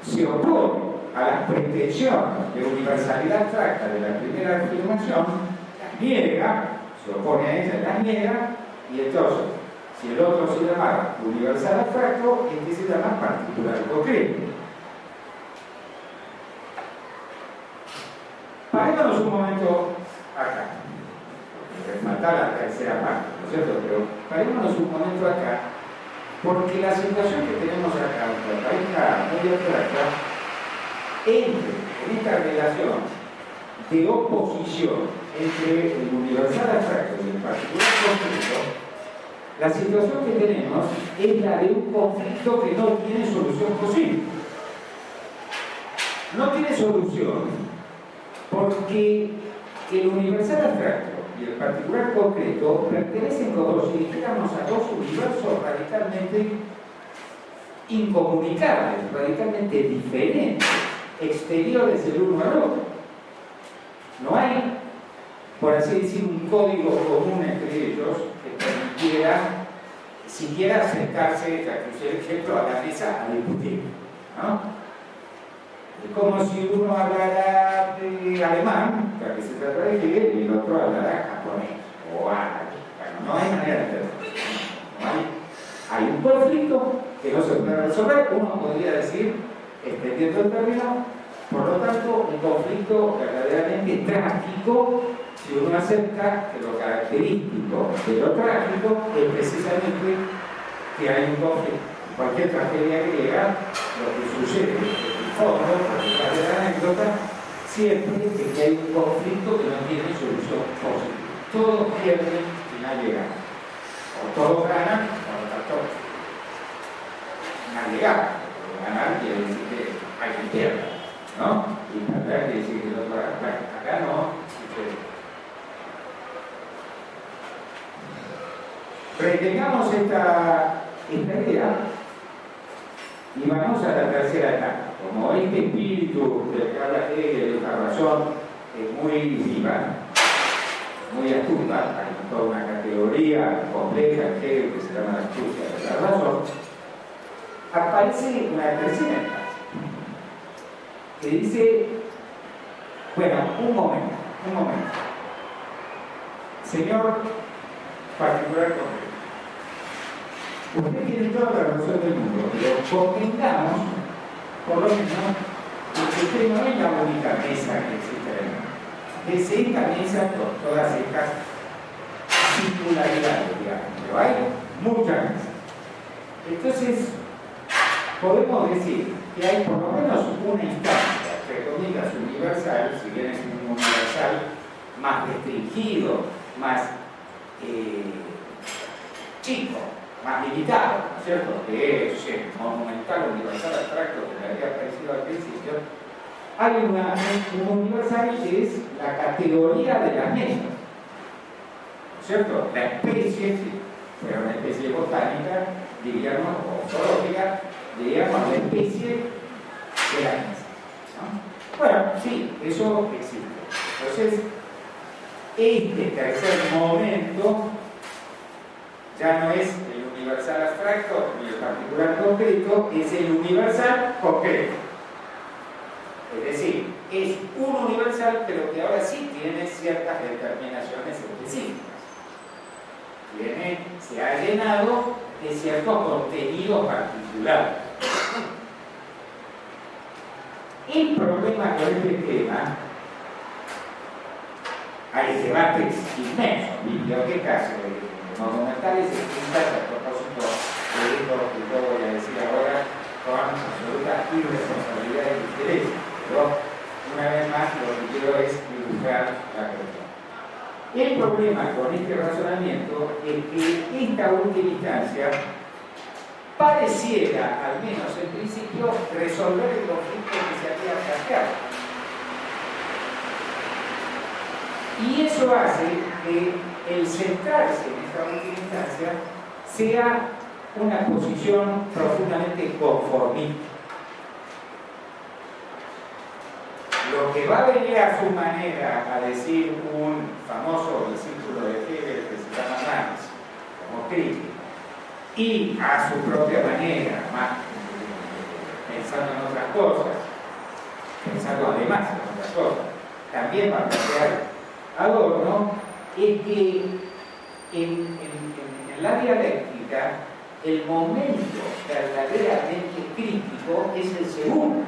se opone a la pretensión de universalidad abstracta de la primera afirmación, niega, se opone a ella, la niega, y entonces, si el otro se llama universal abstracto, este se llama particular concreto. Parémonos un momento acá, la tercera parte, ¿no es cierto? Pero parémonos un momento acá, porque la situación que tenemos acá, aunque parezca muy abstracta, entre en esta relación de oposición entre el universal abstracto y el particular conflicto, la situación que tenemos es la de un conflicto que no tiene solución posible. No tiene solución porque el universal abstracto y el particular concreto pertenecen como si dijéramos a dos universos radicalmente incomunicables, radicalmente diferentes exteriores el uno al otro. No hay, por así decir, un código común entre ellos que permitiera siquiera acercarse, por ejemplo, a la mesa a discutir. ¿no? Es como si uno hablara de alemán, que se trata de que y el otro hablara japonés o árabe. No hay manera de hacerlo. Hay un conflicto que no se puede resolver. Uno podría decir extendiendo el término, por lo tanto, un conflicto verdaderamente trágico si uno acepta que lo característico de lo trágico es precisamente que hay un conflicto. Cualquier tragedia griega, lo que sucede siempre que hay un conflicto que no tiene solución posible. Todos pierden y nadie gana. O todos ganan, o lo tanto, nadie gana ganar quiere decir que hay que pierda, ¿no? Y perder quiere decir que el otro acá no Retengamos esta, esta idea y vamos a la tercera etapa. Como este espíritu del que habla de esta razón es muy viva, muy astuta, toda una categoría compleja que, se llama la astucia de la razón, aparece una tercera que dice, bueno, un momento, un momento. Señor particular concreto, usted tiene toda la razón del mundo, pero convengamos, por lo menos, usted no es la única mesa que existe en mundo que se encabeza por todas estas singularidades, digamos, pero hay muchas más. Entonces, podemos decir que hay por lo menos una instancia, entre comillas, universal, si bien es un universal más restringido, más eh, chico, más limitado, ¿no es cierto? Que es monumental universal abstracto que le había parecido al principio, hay una, un universal que es la categoría de las mesas. ¿Cierto? La especie, si fuera una especie botánica, diríamos, o zoológica, diríamos la especie de las mesas. Bueno, sí, eso existe. Entonces, este tercer momento ya no es el universal abstracto ni el particular concreto, es el universal concreto. Es decir, es un universal, pero que ahora sí tiene ciertas determinaciones específicas. Tiene, se ha llenado de cierto contenido particular. El problema con este tema, hay debates inmensos, bibliotecas monumentales extintas a propósito de esto que yo voy a decir ahora con absoluta irresponsabilidad y interés. Pero, una vez más, lo que quiero es dibujar la cuestión. El problema con este razonamiento es que esta última instancia pareciera, al menos en principio, resolver el conflicto que se había planteado. Y eso hace que el centrarse en esta última instancia sea una posición profundamente conformista. Lo que va a venir a su manera a decir un famoso discípulo de Hegel que se llama Marx, como crítico, y a su propia manera, más pensando en otras cosas, pensando además en otras cosas, también va a plantear Adorno, es que en, en la dialéctica el momento verdaderamente crítico es el segundo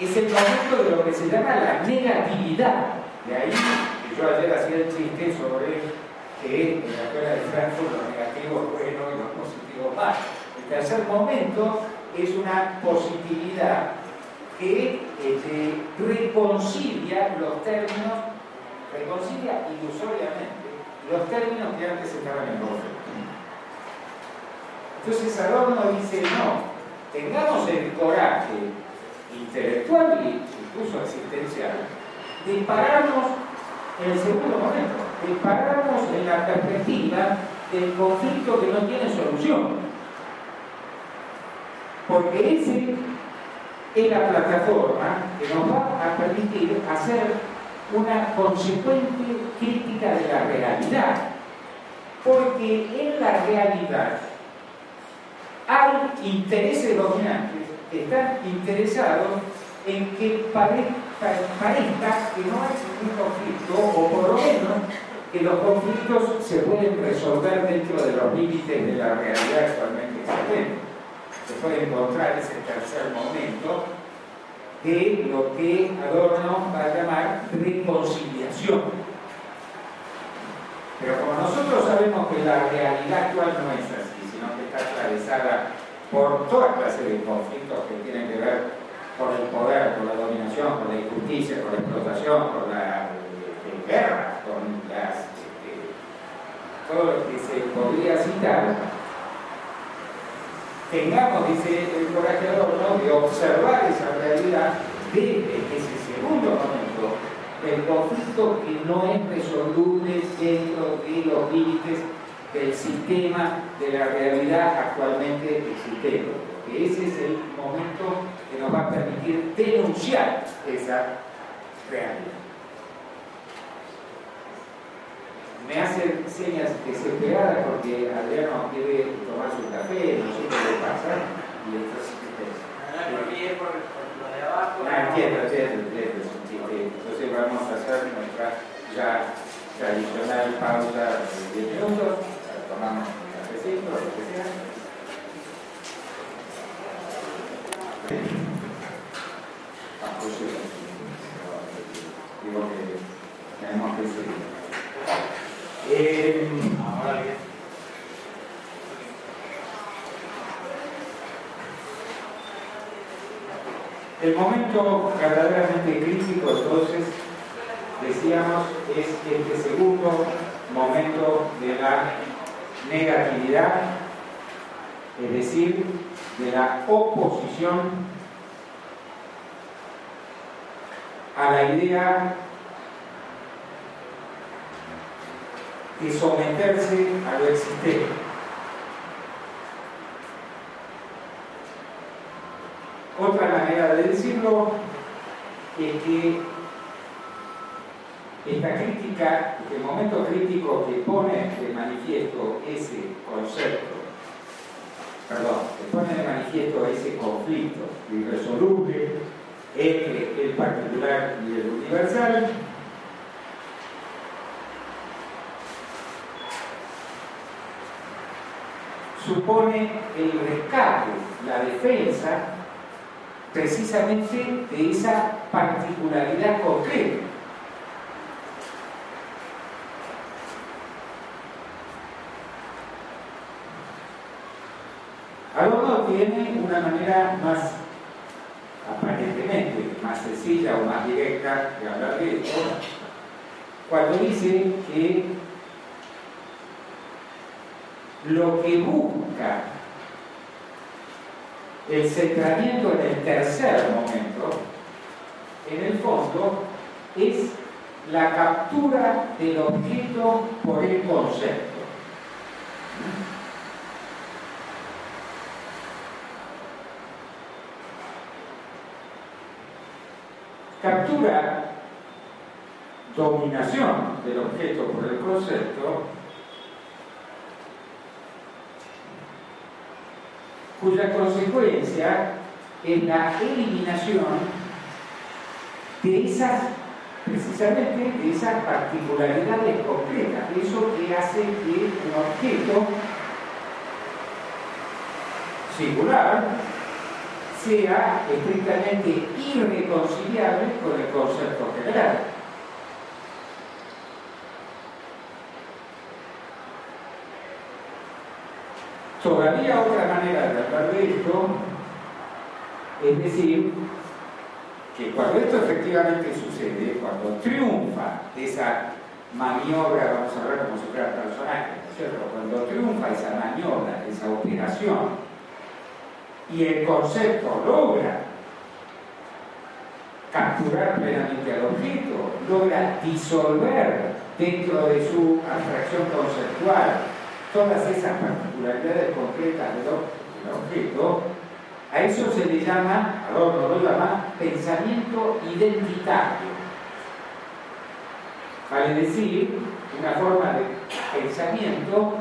es el momento de lo que se llama la negatividad. De ahí que yo ayer hacía el chiste sobre que en la escuela de Frankfurt lo negativo es bueno y lo positivo mal. El tercer momento es una positividad que este, reconcilia los términos, reconcilia ilusoriamente los términos que antes estaban en conflicto. Entonces Adorno dice, no, tengamos el coraje intelectual e incluso existencial, de pararnos en el segundo momento, de pararnos en la perspectiva del conflicto que no tiene solución. Porque ese es la plataforma que nos va a permitir hacer una consecuente crítica de la realidad. Porque en la realidad hay intereses dominantes están interesados en que parezca, que no hay ningún conflicto, o por lo menos que los conflictos se pueden resolver dentro de los límites de la realidad actualmente existente. Se puede encontrar ese tercer momento de lo que Adorno va a llamar reconciliación. Pero como nosotros sabemos que la realidad actual no es así, sino que está atravesada por toda clase de conflictos que tienen que ver con el poder, con la dominación, con la injusticia, con la explotación, con la eh, guerra, con las, este, todo lo que se podría citar, tengamos, dice el corajeador, ¿no? de observar esa realidad desde ese segundo momento del conflicto que no es resoluble dentro de los límites del sistema de la realidad actualmente existente. Porque ese es el momento que nos va a permitir denunciar esa realidad. Me hace señas desesperadas porque Adriano quiere tomar su café, no sé qué le pasa. Y entonces, es por, por lo de abajo. ah, entiendo, entiendo. Entonces vamos a hacer nuestra ya tradicional pausa de 10 minutos, tomamos un cafecito, lo que sea. Ah, pues. Digo que tenemos que seguir. Eh, Ahora bien. El momento verdaderamente crítico, entonces, decíamos, es este segundo momento de la negatividad, es decir, de la oposición a la idea de someterse a lo existente. Otra manera de decirlo es que esta crítica, este momento crítico que pone de manifiesto ese concepto, perdón, que pone de manifiesto ese conflicto irresoluble entre el particular y el universal, supone el rescate, la defensa precisamente de esa particularidad concreta. Adorno tiene una manera más, aparentemente, más sencilla o más directa de hablar de esto, cuando dice que lo que busca el centramiento en el tercer momento, en el fondo, es la captura del objeto por el concepto. Captura dominación del objeto por el concepto cuya consecuencia es la eliminación de esas, precisamente de esas particularidades concretas, eso que hace que un objeto singular sea estrictamente irreconciliable con el concepto general. Todavía otra manera de hablar de esto es decir que cuando esto efectivamente sucede, cuando triunfa esa maniobra, vamos a ver como si fuera personaje, ¿no es cierto? Cuando triunfa esa maniobra, esa operación, y el concepto logra capturar plenamente al objeto, logra disolver dentro de su abstracción conceptual todas esas particularidades concretas del, objeto, a eso se le llama, Adorno lo llama, pensamiento identitario. Vale decir, una forma de pensamiento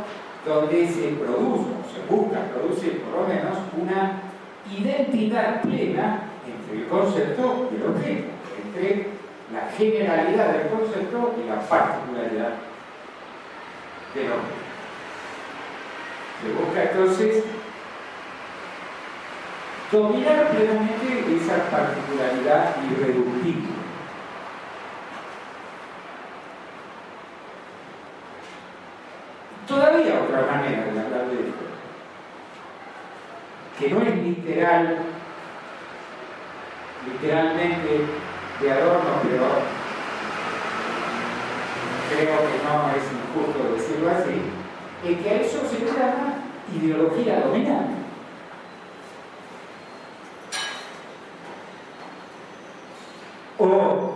donde se produce, o se busca producir por lo menos, una identidad plena entre el concepto y el objeto, entre la generalidad del concepto y la particularidad del objeto. Se busca entonces dominar plenamente esa particularidad irreductible. Todavía otra manera de hablar de esto, que no es literal, literalmente de adorno, pero creo que no es injusto decirlo así, es que a eso se le llama ideología dominante. O,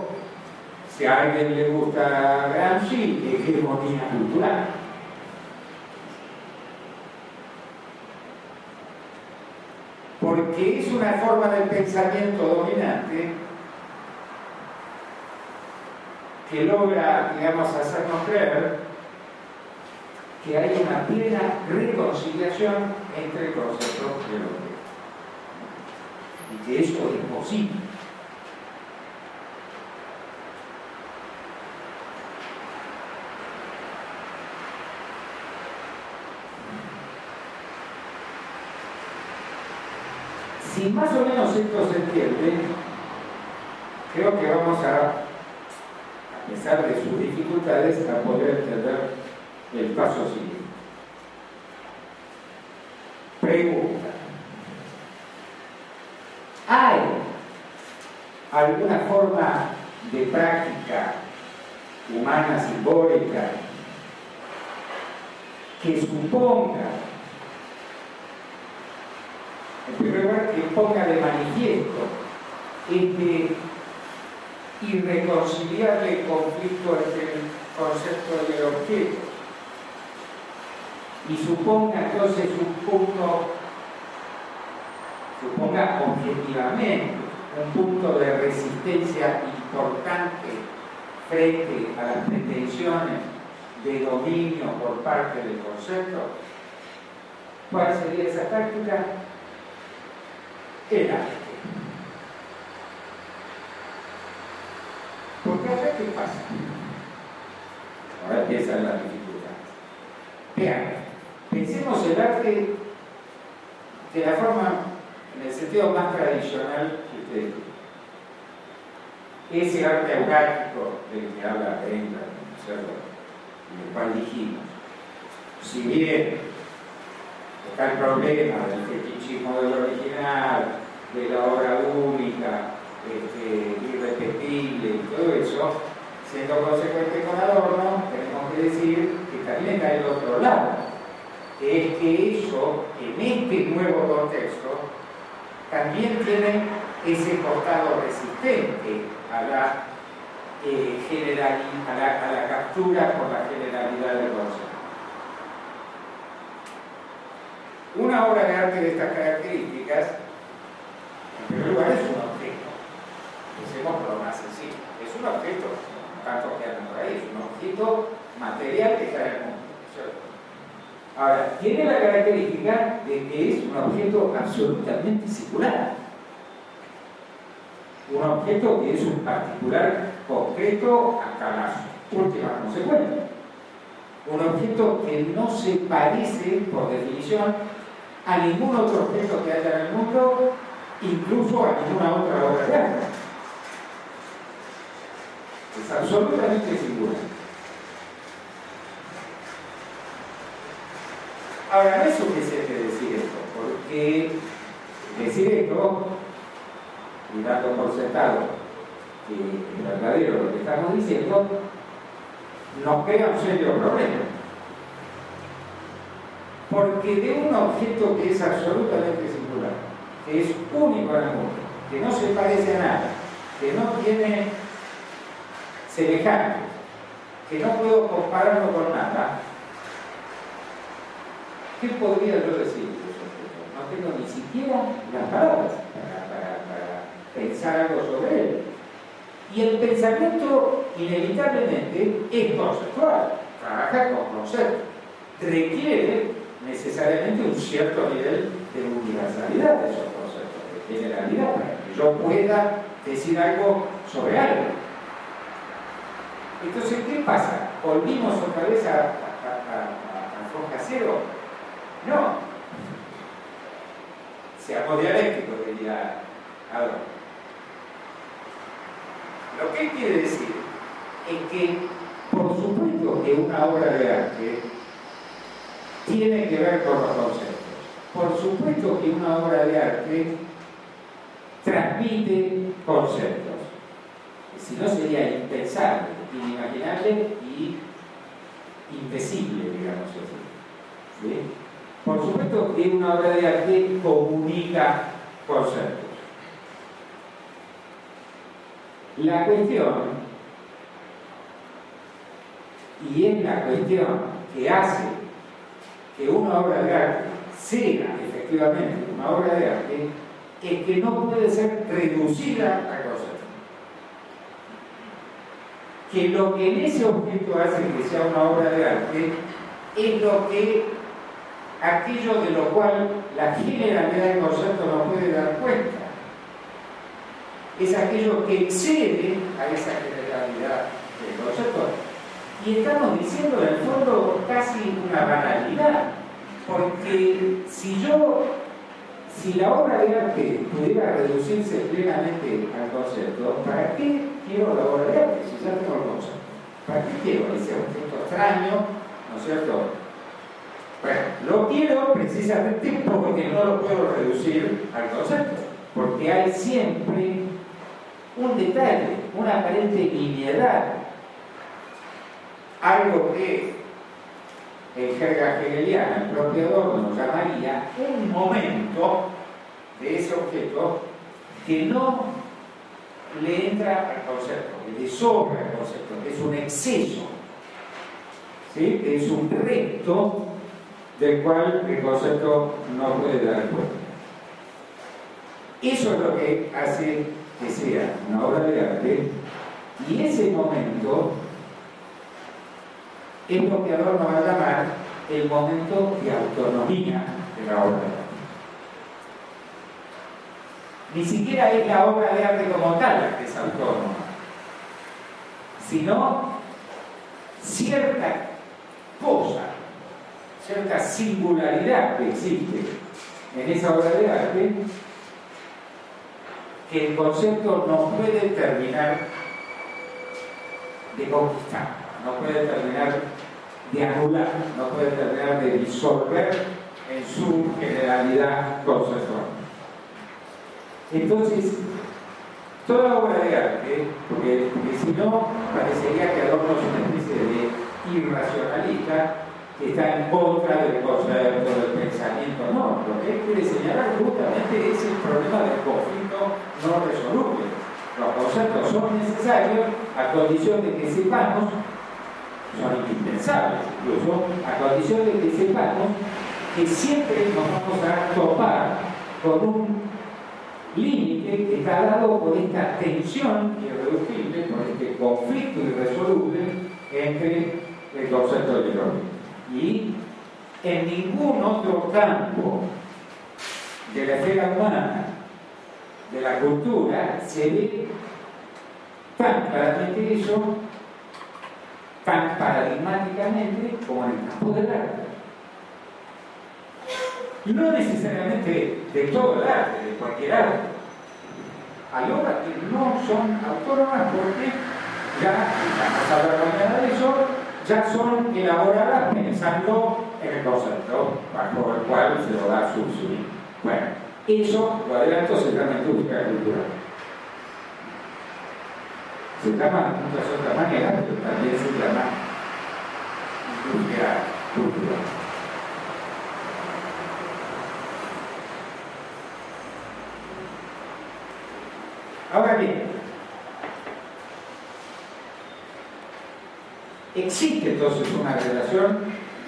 si a alguien le gusta Gramsci, hegemonía cultural. Porque es una forma del pensamiento dominante que logra, digamos, hacernos creer que haya una plena reconciliación entre el concepto y el objeto. Y que eso es posible. Si más o menos esto se entiende, creo que vamos a, a pesar de sus dificultades, a poder entender el paso siguiente. Pregunta. ¿Hay alguna forma de práctica humana simbólica que suponga, en primer lugar, que ponga de manifiesto este irreconciliable conflicto entre el concepto y el objeto? Y suponga entonces un punto, suponga objetivamente un punto de resistencia importante frente a las pretensiones de dominio por parte del concepto, ¿cuál sería esa táctica? El arte. Porque acá qué pasa? Ahora empiezan las dificultades. Vean, Pensemos el arte de la forma, en el sentido más tradicional que ustedes Ese arte aurático del que habla Brenda, y el cual dijimos, si bien está el problema del fetichismo del original, de la obra única, este, irrepetible y todo eso, siendo consecuente con Adorno, tenemos que decir que también está el otro lado es que eso, en este nuevo contexto, también tiene ese costado resistente a la, eh, a la, captura por la generalidad del concepto. Una obra de arte de estas características, en primer lugar, es un objeto. Empecemos por lo más sencillo. Es un objeto, tanto que por ahí, es un objeto material que está en el mundo. Ahora, tiene la característica de que es un objeto absolutamente circular. Un objeto que es un particular concreto hasta las últimas consecuencias. Un objeto que no se parece, por definición, a ningún otro objeto que haya en el mundo, incluso a ninguna otra obra de arte. Es absolutamente singular. Ahora, no es suficiente decir esto, porque decir esto, y dando por sentado que es verdadero lo que estamos diciendo, nos crea un serio problema. Porque de un objeto que es absolutamente singular, que es único en el mundo, que no se parece a nada, que no tiene semejante, que no puedo compararlo con nada, ¿Qué podría yo decir No tengo ni siquiera las palabras para, pensar algo sobre él. Y el pensamiento inevitablemente es conceptual, trabaja con conceptos, requiere necesariamente un cierto nivel de universalidad de esos conceptos, de generalidad, para que yo pueda decir algo sobre algo. Entonces, ¿qué pasa? Volvimos otra vez a, a, a, Cero no. Seamos dialécticos, diría Adorno. Lo que quiere decir es que, por supuesto, que una obra de arte tiene que ver con los conceptos. Por supuesto que una obra de arte transmite conceptos. Si no sería impensable, inimaginable y impesible, digamos así. ¿Sí? Por supuesto que una obra de arte comunica conceptos. La cuestión, y es la cuestión que hace que una obra de arte sea efectivamente una obra de arte, es que no puede ser reducida a conceptos. Que lo que en ese objeto hace que sea una obra de arte es lo que, aquello de lo cual la generalidad del concepto no puede dar cuenta. Es aquello que excede a esa generalidad del concepto. Y estamos diciendo en el fondo casi una banalidad, porque si yo, si la obra de arte pudiera reducirse plenamente al concepto, ¿para qué quiero la obra de arte si ya tengo el concepto? ¿Para qué quiero ese objeto extraño ¿no es cierto? Bueno, lo quiero precisamente porque no lo puedo reducir al concepto, porque hay siempre un detalle, una aparente nimiedad, algo que en jerga hegeliana el propio Adorno llamaría un momento de ese objeto que no le entra al concepto, que le sobra al concepto, que es un exceso es un recto del cual el concepto no puede dar cuenta. Eso es lo que hace que sea una obra de arte y ese momento es lo que Adorno va a llamar el momento de autonomía de la obra de arte. Ni siquiera es la obra de arte como tal que es autónoma, sino cierta cosa, cierta singularidad que existe en esa obra de arte que el concepto no puede terminar de conquistar, no puede terminar de anular, no puede terminar de disolver en su generalidad conceptual. Entonces, toda obra de arte, porque, porque si no, parecería que Adorno es una especie de irracionalista está en contra del concepto del pensamiento. No, lo que él quiere señalar justamente es el problema del conflicto no resoluble. Los conceptos son necesarios a condición de que sepamos, son indispensables incluso, a condición de que sepamos que siempre nos vamos a topar con un límite que está dado por esta tensión irreductible, por este conflicto irresoluble entre el concepto de Y en ningún otro campo de la esfera humana, de la cultura, se ve tan claramente eso, tan paradigmáticamente como en el campo del arte. No necesariamente de todo el arte, de cualquier arte. Hay obras que no son autónomas porque ya, vamos a hablar mañana de eso, ya son elaboradas pensando en el concepto bajo el cual se lo da su Bueno, eso, lo adelanto, se llama industria cultural. Se llama de muchas otras maneras, pero también se llama industria cultural. Ahora bien, Existe entonces una relación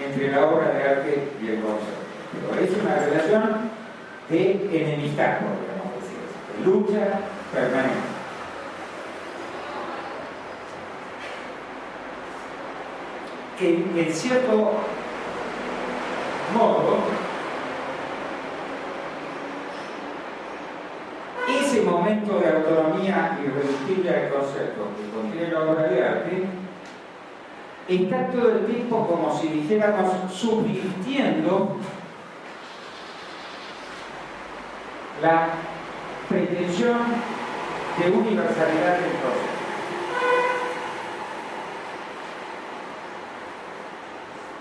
entre la obra de arte y el concepto, pero es una relación de enemistad, podríamos decir, de lucha permanente. En cierto modo ese momento de autonomía irreductible al concepto que contiene la obra de arte está todo el tiempo como si dijéramos subvirtiendo la pretensión de universalidad del proceso.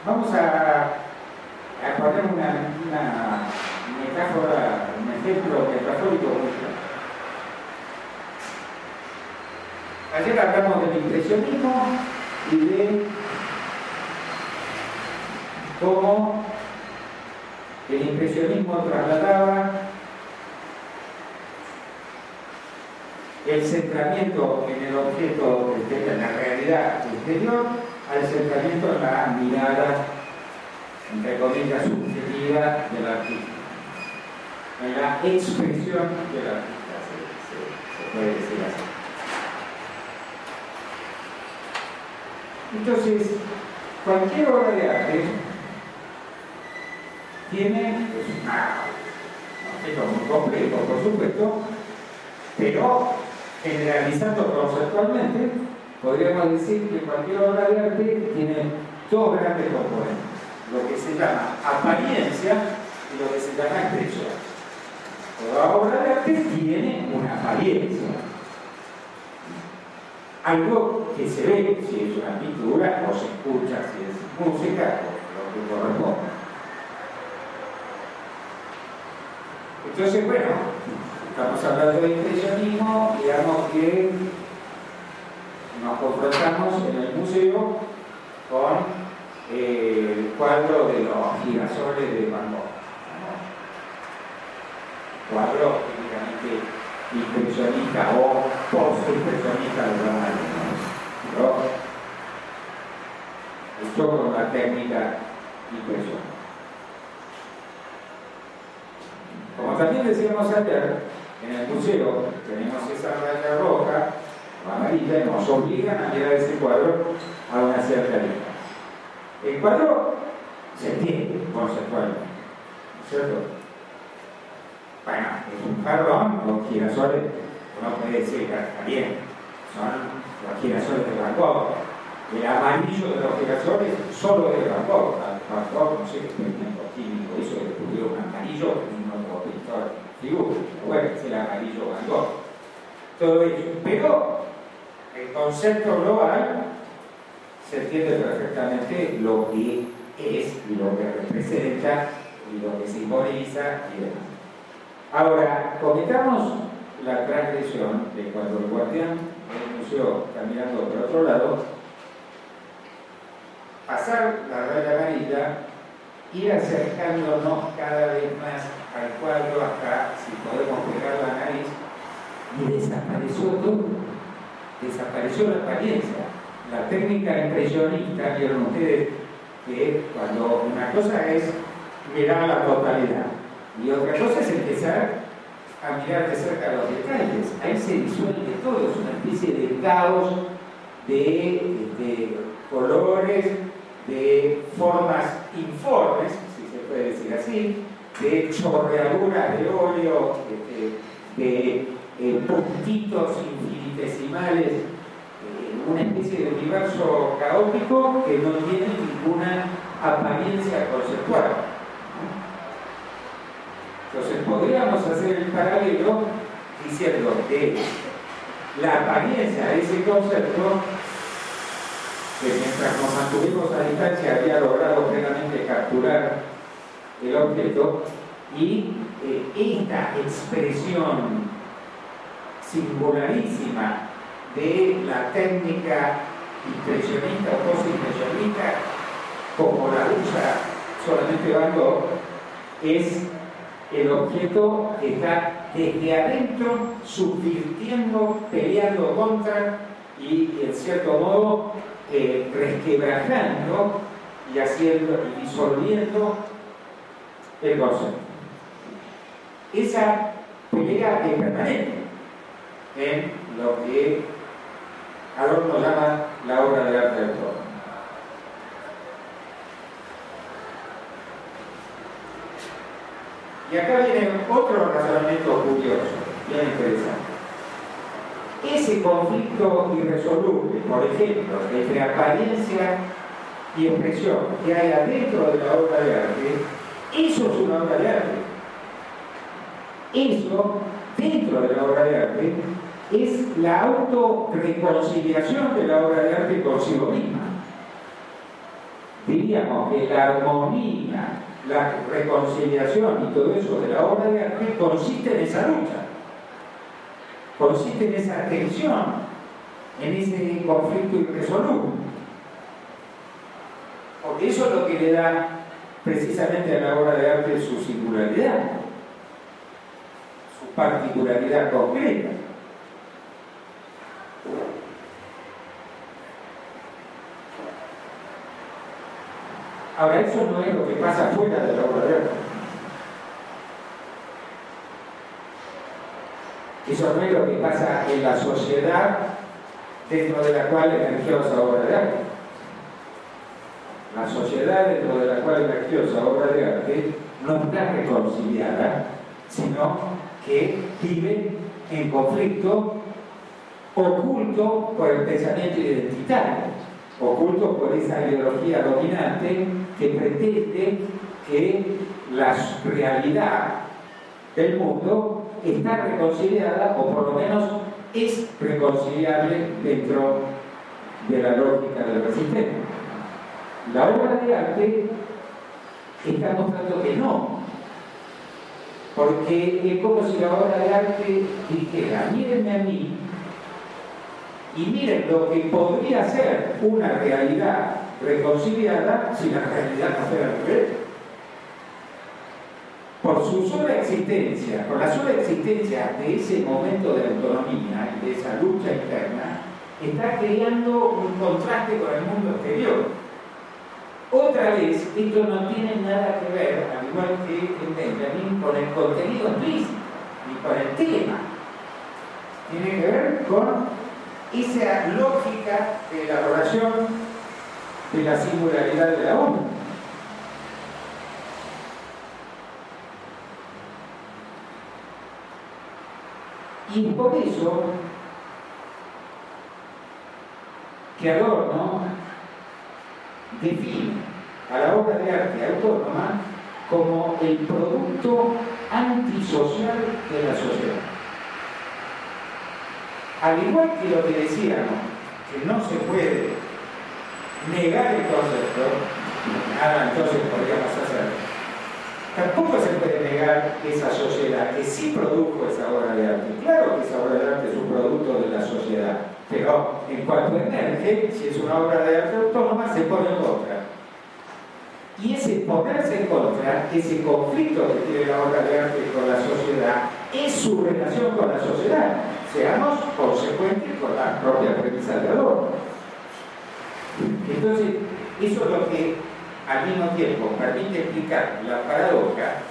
Vamos a, poner una, metáfora, un ejemplo metafórico. Ayer hablamos del impresionismo y de cómo el impresionismo trasladaba el centramiento en el objeto, en la realidad exterior, al centramiento en la mirada, entre comillas, subjetiva del artista, en la expresión del artista, se puede decir así. Entonces, cualquier obra de arte tiene es una, un objeto muy complejo, por supuesto, pero generalizando conceptualmente, podríamos decir que cualquier obra de arte tiene dos grandes componentes, lo que se llama apariencia y lo que se llama expresión. Toda obra de arte tiene una apariencia. Algo que se ve si es una pintura o se escucha si es música o lo que corresponde. Entonces, bueno, estamos hablando de impresionismo, digamos que nos confrontamos en el museo con eh, el cuadro de los girasoles de Van Gogh. Cuadro típicamente impresionista o post-impresionista de la ¿no? hecho con la técnica impresionista. Como también decíamos ayer, en el museo tenemos esa raya roja o amarilla y nos obligan a mirar ese cuadro a una cierta distancia. El cuadro se entiende conceptualmente, ¿cierto? Bueno, es un jarrón con girasoles, uno puede decir que está bien, son los girasoles de Van. El amarillo de los girasoles solo es de Van Gogh. Van no sé qué experimento químico hizo que un amarillo figura, bueno, es el amarillo Van Gogh. Todo ello. Pero el concepto global se entiende perfectamente lo que es y lo que representa y lo que simboliza y demás. Ahora, cometamos la transgresión de cuando el guardián está mirando por otro lado, pasar la raya amarilla, ir acercándonos cada vez más al cuadro hasta, si podemos pegar la nariz, y desapareció todo. Desapareció la apariencia. La técnica impresionista, vieron ustedes que cuando una cosa es mirar la totalidad y otra cosa es empezar a mirar de cerca los detalles. Ahí se disuelve todo, es una especie de caos de, colores, de formas informes, si se puede decir así, de chorreaduras de óleo, de, eh, puntitos infinitesimales, eh, una especie de universo caótico que no tiene ninguna apariencia conceptual. Entonces podríamos hacer el paralelo diciendo que la apariencia de ese concepto, que mientras nos mantuvimos a distancia había logrado plenamente capturar el objeto y eh, esta expresión singularísima de la técnica impresionista o post-impresionista, como la usa solamente Van Gogh, es el objeto está desde adentro subvirtiendo, peleando contra y en cierto modo eh, resquebrajando y haciendo y disolviendo el concepto. Esa pelea es permanente en lo que Adorno llama la obra de arte del todo. Y acá viene otro razonamiento curioso, bien interesante. Ese conflicto irresoluble, por ejemplo, entre apariencia y expresión que hay adentro de la obra de arte, eso es una obra de arte. Eso, dentro de la obra de arte, es la autorreconciliación de la obra de arte consigo misma. Diríamos que la armonía, la reconciliación y todo eso de la obra de arte consiste en esa lucha, consiste en esa tensión, en ese conflicto irresoluble. Porque eso es lo que le da precisamente a la obra de arte su singularidad, su particularidad concreta. Ahora, eso no es lo que pasa fuera de la obra de arte. Eso no es lo que pasa en la sociedad dentro de la cual emergió obra de arte. la sociedad dentro de la cual emergió esa obra de arte no está reconciliada, sino que vive en conflicto oculto por el pensamiento identitario, oculto por esa ideología dominante que pretende que la realidad del mundo está reconciliada o por lo menos es reconciliable dentro de la lógica del sistema. La obra de arte está mostrando que no, porque es como si la obra de arte dijera, mírenme a mí y miren lo que podría ser una realidad reconciliada si la realidad no fuera al por su sola existencia, por la sola existencia de ese momento de autonomía y de esa lucha interna, está creando un contraste con el mundo exterior. Otra vez, esto no tiene nada que ver, al igual que en Benjamin, con el contenido explícito, ni con el tema. Tiene que ver con esa lógica de elaboración de la singularidad de la obra. Y por eso que Adorno define a la obra de arte autónoma como el producto antisocial de la sociedad. Al igual que lo que decíamos, que no se puede negar el concepto, nada entonces podríamos hacer Tampoco se puede negar esa sociedad que sí produjo esa obra de arte. Claro que esa obra de arte es un producto de la sociedad, pero en cuanto emerge, si es una obra de arte autónoma, se pone en contra. Y ese ponerse en contra, ese conflicto que tiene la obra de arte con la sociedad, es su relación con la sociedad. Seamos consecuentes con la propia premisa de Adorno. Entonces, eso es lo que al mismo tiempo permite explicar la paradoja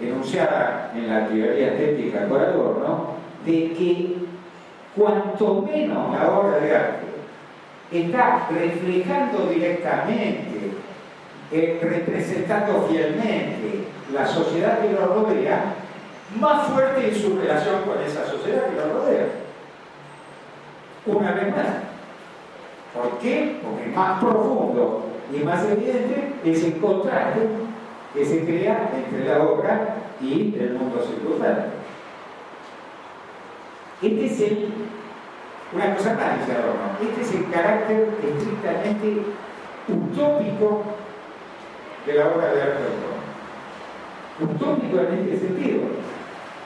enunciada en la teoría estética por Adorno de que cuanto menos la obra de arte está reflejando directamente, eh, representando fielmente la sociedad que lo rodea, más fuerte es su relación con esa sociedad que lo rodea. Una más, ¿Por qué? Porque más profundo y más evidente es el contraste que se crea entre la obra y el mundo circunstancial. Este es el, una cosa más, dice este es el carácter estrictamente utópico de la obra de arte Utópico en este sentido,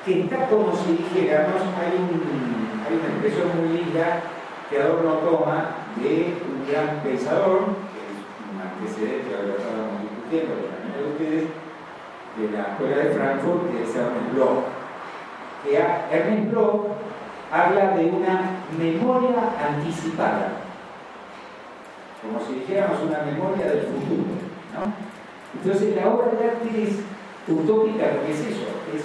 que está como si dijéramos, hay, un, hay una expresión muy linda que Adorno toma de un gran pensador, que es un antecedente que estábamos discutiendo de ustedes, de la Escuela de Frankfurt, que es Ernest Bloch. Que Ernest Bloch habla de una memoria anticipada, como si dijéramos una memoria del futuro. Entonces la obra de arte es utópica, porque es eso, es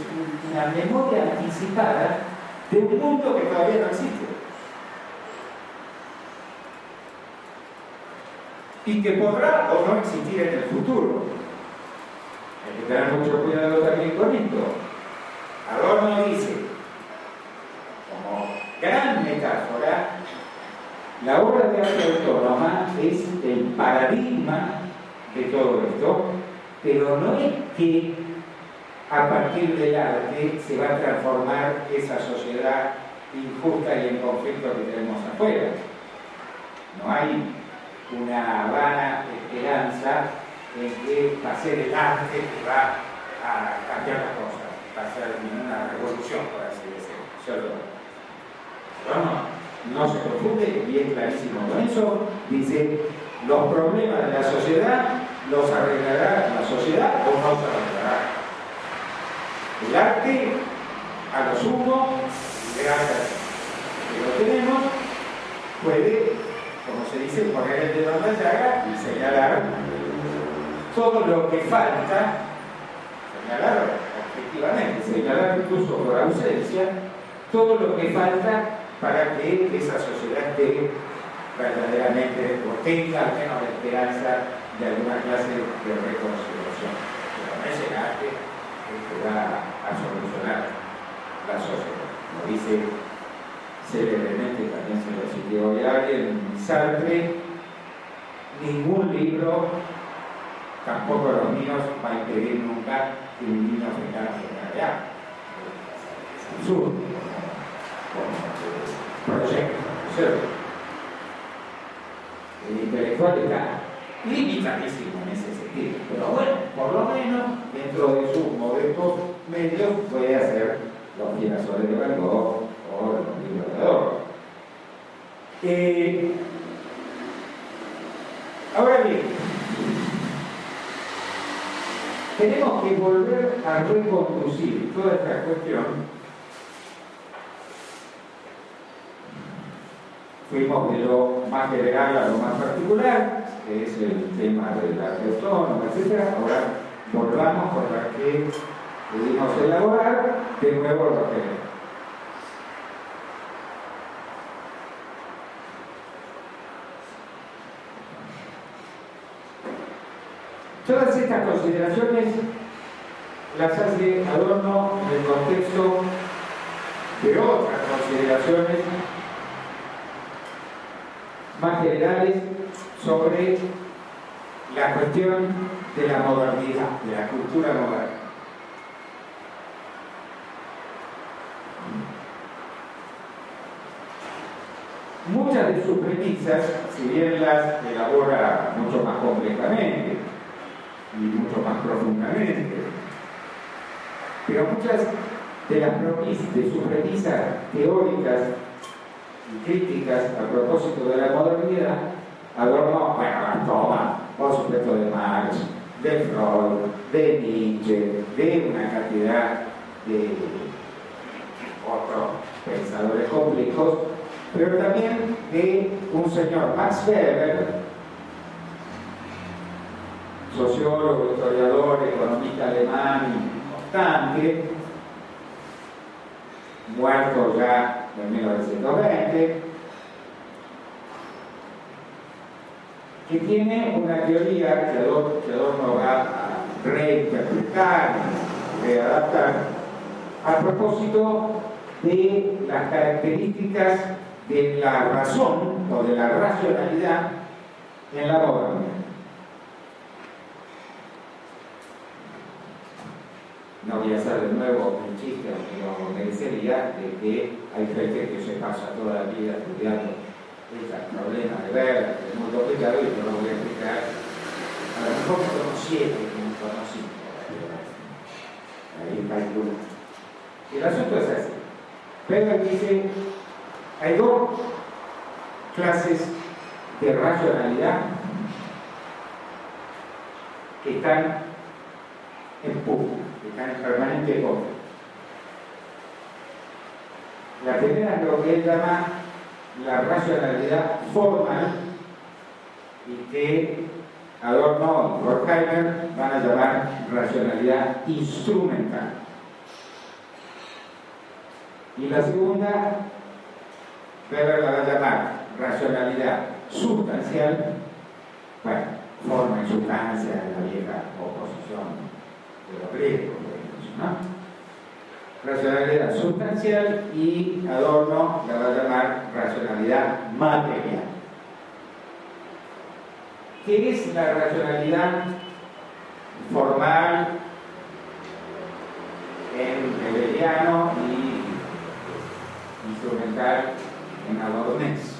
una memoria anticipada de un mundo que todavía no existe. y que podrá o no existir en el futuro. Hay que tener mucho cuidado también con esto. Adorno dice, como gran metáfora, la obra de arte autónoma es el paradigma de todo esto, pero no es que a partir del arte se va a transformar esa sociedad injusta y en conflicto que tenemos afuera. No hay una vana esperanza en que va a ser el arte que va a cambiar las cosas, va a ser una revolución, por así decirlo. Pero no, no se confunde y es clarísimo con eso. Dice, los problemas de la sociedad los arreglará la sociedad o no se arreglará. El arte, a lo sumo, gracias que lo tenemos, puede como se dice, poner el dedo en la llaga y señalar todo lo que falta, señalar objetivamente, señalar incluso por ausencia, todo lo que falta para que esa sociedad esté verdaderamente, o tenga al menos la esperanza de alguna clase de reconstrucción. Pero no es el arte que va a solucionar la sociedad. Como dice célebremente, también se lo citó hoy alguien, Sartre, ningún libro, tampoco los míos, va a impedir nunca que un niño africano se allá. Es absurdo. Proyecto, ¿cierto? El intelectual está limitadísimo en ese sentido. Pero bueno, por lo menos dentro de sus modestos medios puede hacer los girasoles de Van o los libros de oro. Eh, ahora bien, tenemos que volver a reconducir toda esta cuestión fuimos de lo más general a lo más particular, que es el tema del arte autónomo, etc. Ahora volvamos con la que pudimos elaborar de nuevo lo que Todas estas consideraciones las hace Adorno en el contexto de otras consideraciones más generales sobre la cuestión de la modernidad, de la cultura moderna. Muchas de sus premisas, si bien las elabora mucho más complejamente y mucho más profundamente, pero muchas de las de sus premisas teóricas críticas a propósito de la modernidad, Adorno, bueno, las toma, por supuesto, de Marx, de Freud, de Nietzsche, de una cantidad de otros pensadores complejos, pero también de un señor Max Weber, sociólogo, historiador, economista alemán importante, muerto ya en 1920, que tiene una teoría que Adorno va a reinterpretar, readaptar, a propósito de las características de la razón o de la racionalidad en la modernidad. No voy a hacer de nuevo el chiste, pero merecería de que hay gente que se pasa toda la vida estudiando este problema de ver, es muy complicado y no lo voy a explicar. A lo mejor son siete no conocí. Ahí calculo. Y el asunto es así. Pero dice, hay dos clases de racionalidad que están en pugna están en permanente conflicto. La primera es lo que él llama la racionalidad formal y que Adorno y Horkheimer van a llamar racionalidad instrumental. Y la segunda, Weber la va a llamar racionalidad sustancial, bueno, forma y sustancia de la vieja oposición Racionalidad sustancial y Adorno la va a llamar racionalidad material. ¿Qué es la racionalidad formal en hegeliano y instrumental en adornés?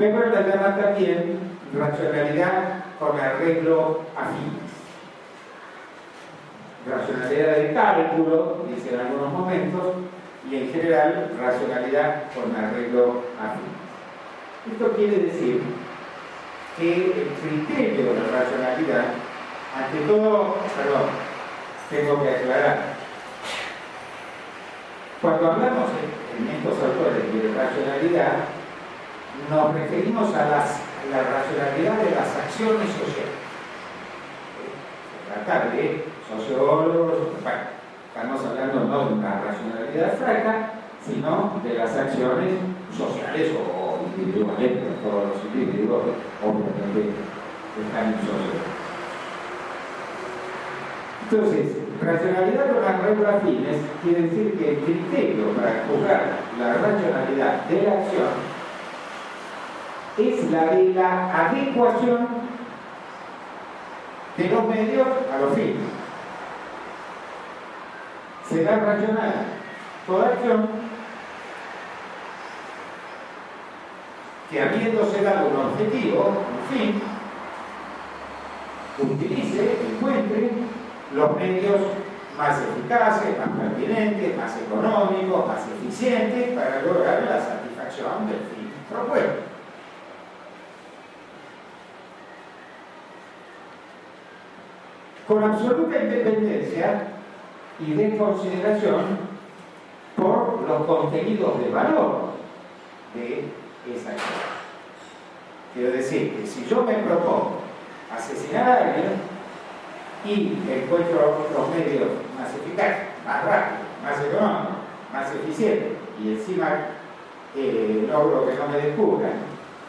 Weber llama también racionalidad con arreglo afines. Racionalidad de cálculo, dice en algunos momentos, y en general racionalidad con arreglo afines. Esto quiere decir que el criterio de la racionalidad, ante todo, perdón, tengo que aclarar, cuando hablamos en estos autores de racionalidad, nos referimos a, la racionalidad de las acciones sociales. Se trata de sociólogos, Estamos hablando no de una racionalidad franca, sino de las acciones sociales o individuales, todos los individuos obviamente están en sociedad. Entonces, racionalidad con las reglas fines quiere decir que el criterio para juzgar la racionalidad de la acción es la de la adecuación de los medios a los fines. Será racional toda acción que habiéndose dado un objetivo, un fin, utilice, encuentre los medios más eficaces, más pertinentes, más económicos, más eficientes para lograr la satisfacción del fin propuesto. Con absoluta independencia y de consideración por los contenidos de valor de esa acción. Quiero decir que si yo me propongo asesinar a alguien, y encuentro los medios más eficaces, más rápidos, más económicos, más eficientes y encima eh, logro que no me descubran,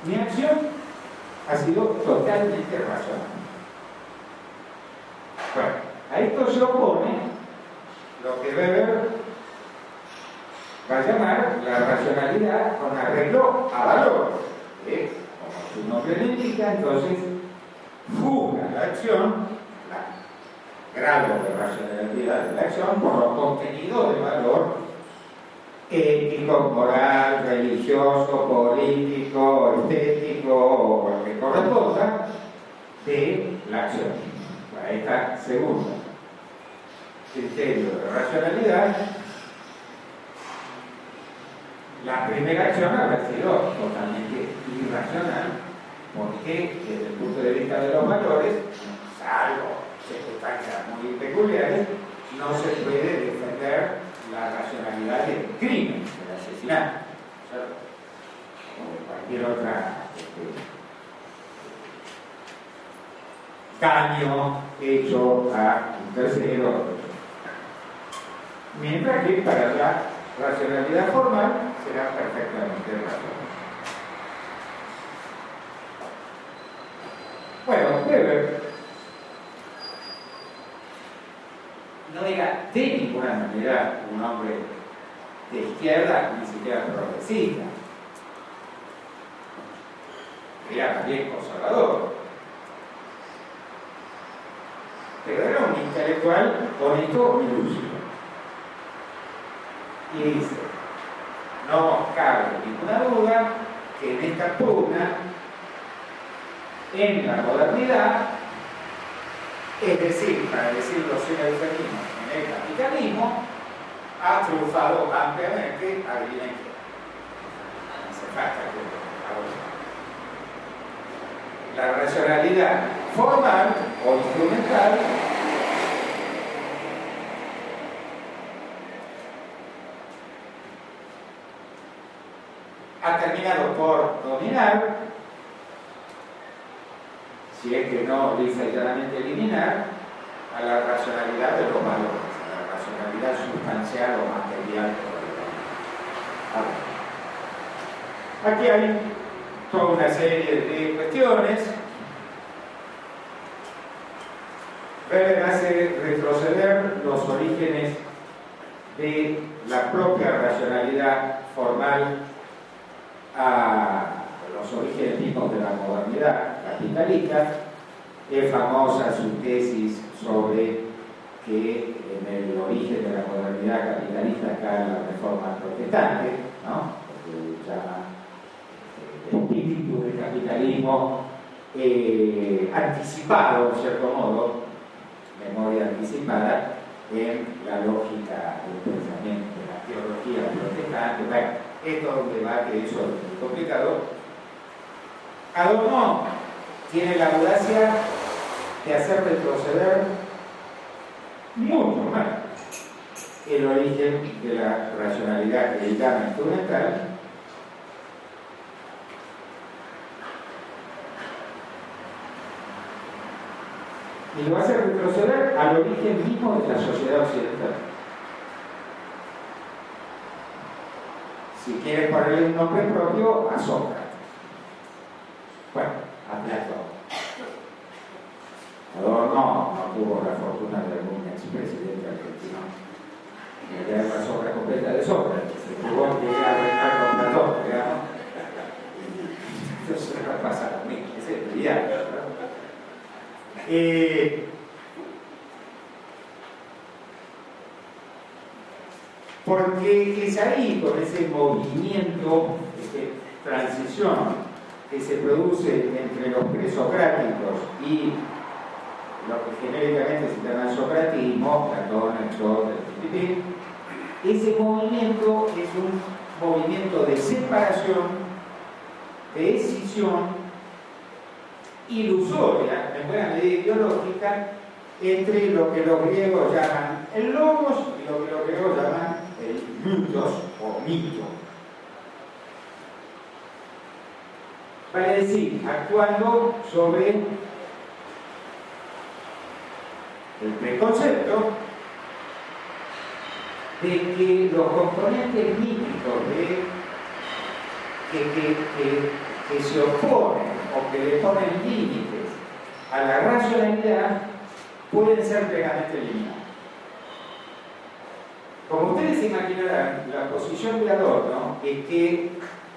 mi acción ha sido totalmente racional. A esto se opone lo que Weber va a llamar la racionalidad con arreglo a valor. ¿eh? Como su nombre le indica, entonces juzga la acción grado de racionalidad de la acción por los contenidos de valor ético, moral, religioso, político, estético o lo que corresponda de la acción. Para esta segunda criterio de racionalidad, la primera acción habrá sido totalmente irracional porque desde el punto de vista de los valores, salvo circunstancias muy peculiares, no se puede defender la racionalidad del crimen, del asesinato, o cualquier otra este, daño hecho a un tercero. Mientras que para la racionalidad formal será perfectamente racional. Bueno, Weber no era de ninguna manera un hombre de izquierda, ni siquiera progresista. Era también conservador. Pero era un intelectual honesto y lúcido. Y dice, no cabe ninguna duda que en esta pugna, en la modernidad, es decir, para decirlo sin eufemismo, en el capitalismo ha triunfado ampliamente a la izquierda. Se falta que La racionalidad formal o instrumental ha terminado por dominar si es que no lisa eliminar, a la racionalidad de los valores, a la racionalidad sustancial o material. Aquí hay toda una serie de cuestiones. Weber hace retroceder los orígenes de la propia racionalidad formal a los orígenes mismos de la modernidad capitalista. Es famosa su tesis sobre que en el origen de la modernidad capitalista está la reforma protestante, ¿no? porque llama eh, el espíritu del capitalismo eh, anticipado, en cierto modo, memoria anticipada, en la lógica del pensamiento, de la teología protestante. Bueno, esto es un debate, eso es complicado. Adorno tiene la audacia de hacer retroceder mucho más el origen de la racionalidad llama instrumental y lo hace retroceder al origen mismo de la sociedad occidental. Si quieren ponerle un nombre propio, a Sócrates. Bueno, a Platón. Adorno no tuvo la fortuna de algún expresidente argentino. Ya la sobra completa de Sócrates. Se tuvo que ir a reinar con Platón, digamos. Entonces va a pasar a mí, es el día. Porque es ahí, con ese movimiento, esa transición que se produce entre los presocráticos y lo que genéricamente se llama socratismo, Platón, Aristóteles, ese movimiento es un movimiento de separación, de escisión ilusoria, en buena medida ideológica, entre lo que los griegos llaman el logos y lo que los griegos llaman el mitos o mito. Vale decir, actuando sobre el preconcepto de que los componentes míticos de, que, se oponen o que le ponen límites a la racionalidad pueden ser plenamente eliminados. Como ustedes imaginarán, la posición de Adorno es que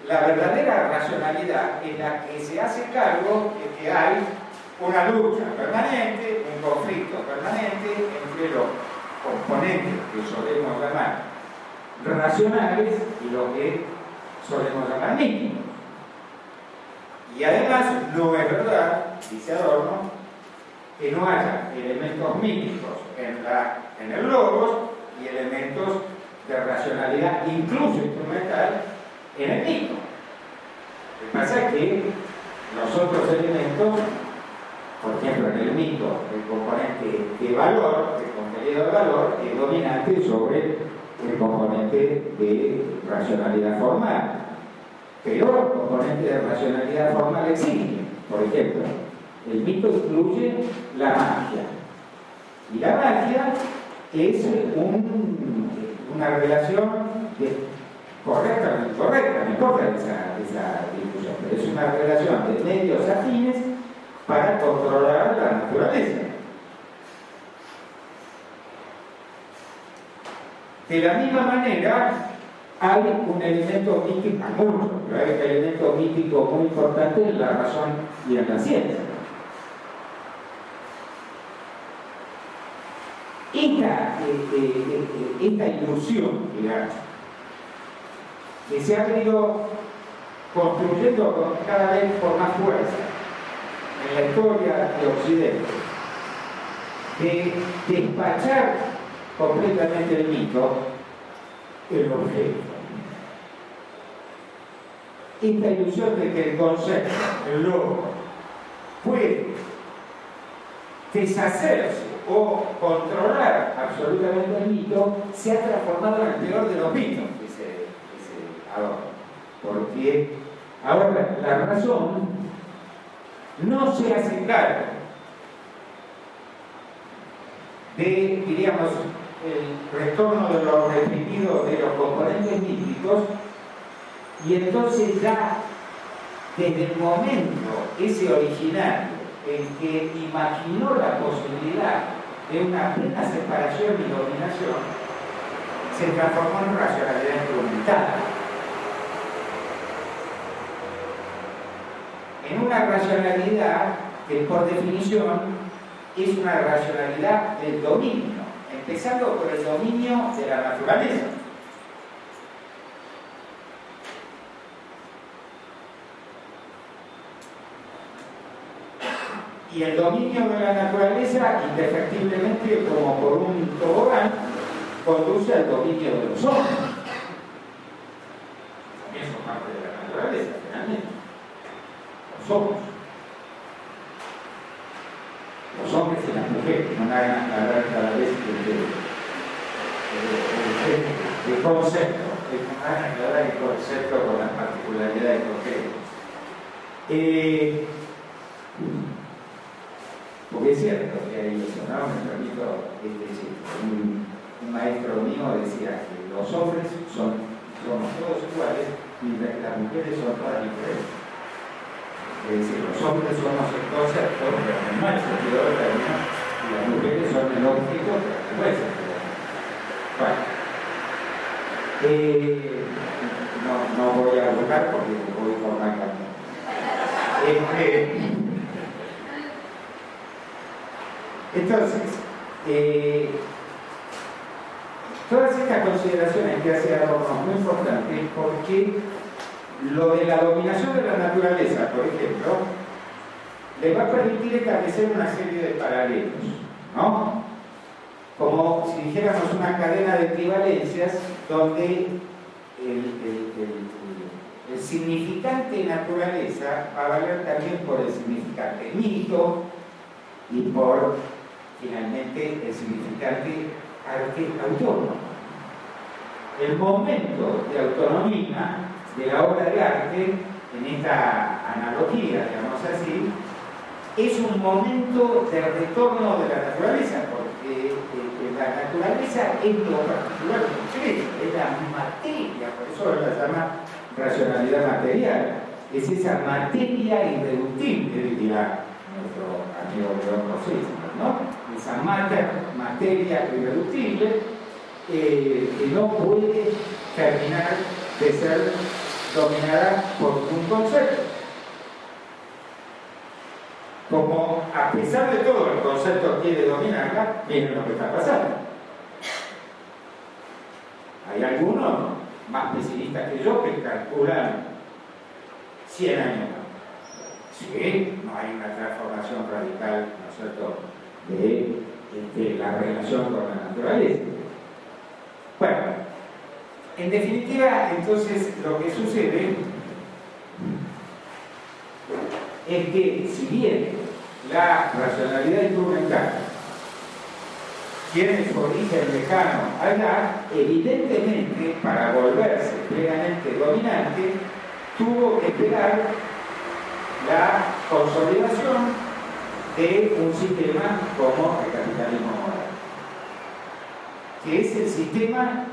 la verdadera racionalidad es la que se hace cargo de que hay una lucha permanente, un conflicto permanente entre los componentes que solemos llamar racionales y lo que solemos llamar míticos. Y además no es verdad, dice Adorno, que no haya elementos míticos en, en el logos y elementos de racionalidad, incluso instrumental, en el mito. Lo que pasa es que los otros elementos por ejemplo, en el mito, el componente de valor, el contenido de valor, es dominante sobre el componente de racionalidad formal. Pero el componente de racionalidad formal existe. Por ejemplo, el mito incluye la magia. Y la magia es una relación correcta o incorrecta, no importa esa, esa discusión, pero es una relación de medios afines para controlar la naturaleza. De la misma manera, hay un elemento mítico, mucho, hay un elemento mítico muy importante en la razón y en la ciencia. Esta, eh, eh, esta ilusión, digamos, que se ha venido construyendo cada vez con más fuerza, en la historia de Occidente de despachar completamente el mito el objeto. Esta ilusión de que el concepto, el logo, puede deshacerse o controlar absolutamente el mito, se ha transformado en el peor de los mitos, dice, ahora. Porque ahora la razón no se hace cargo de, diríamos, el retorno de lo repetido de los componentes míticos y entonces ya desde el momento ese original en que imaginó la posibilidad de una plena separación y dominación, se transformó en racionalidad instrumental. en una racionalidad que por definición es una racionalidad del dominio, empezando por el dominio de la naturaleza. Y el dominio de la naturaleza, indefectiblemente, como por un tobogán, conduce al dominio de los hombres. También son parte de la naturaleza, finalmente somos. Los hombres y las mujeres, no hagan hablar cada vez de, de, concepto, que no hagan aclarar el concepto con las particularidades concretas. Eh, porque es cierto que hay eso, ¿no? Me permito este, un, maestro mío decía que los hombres son somos todos iguales, que las mujeres son todas diferentes. Es decir, los hombres mal sentido del término y las mujeres son el objeto del buen sentido. Bueno, eh, no, no voy a buscar porque voy por la camino. Este, entonces, eh, todas estas consideraciones que hace Adorno son muy importantes porque lo de la dominación de la naturaleza, por ejemplo, le va a permitir establecer una serie de paralelos, ¿no? Como si dijéramos una cadena de equivalencias donde el, el significante naturaleza va a valer también por el significante mito y por finalmente el significante arte autónomo. El momento de autonomía de la obra de arte, en esta analogía, digamos así, es un momento de retorno de la naturaleza, porque eh, la naturaleza es lo particular que es la materia, por eso la llama racionalidad material, es esa materia irreductible, diría nuestro León Rosés, ¿no? esa materia irreductible eh, que no puede terminar de ser dominada por un concepto. Como a pesar de todo el concepto quiere dominarla, miren lo que está pasando. Hay algunos más pesimistas que yo que calculan 100 años Sí, no hay una transformación radical, ¿no es cierto?, de, la relación con la naturaleza. Bueno, en definitiva, entonces lo que sucede es que si bien la racionalidad instrumental tiene su origen lejano allá, evidentemente para volverse plenamente dominante tuvo que esperar la consolidación de un sistema como el capitalismo moral, que es el sistema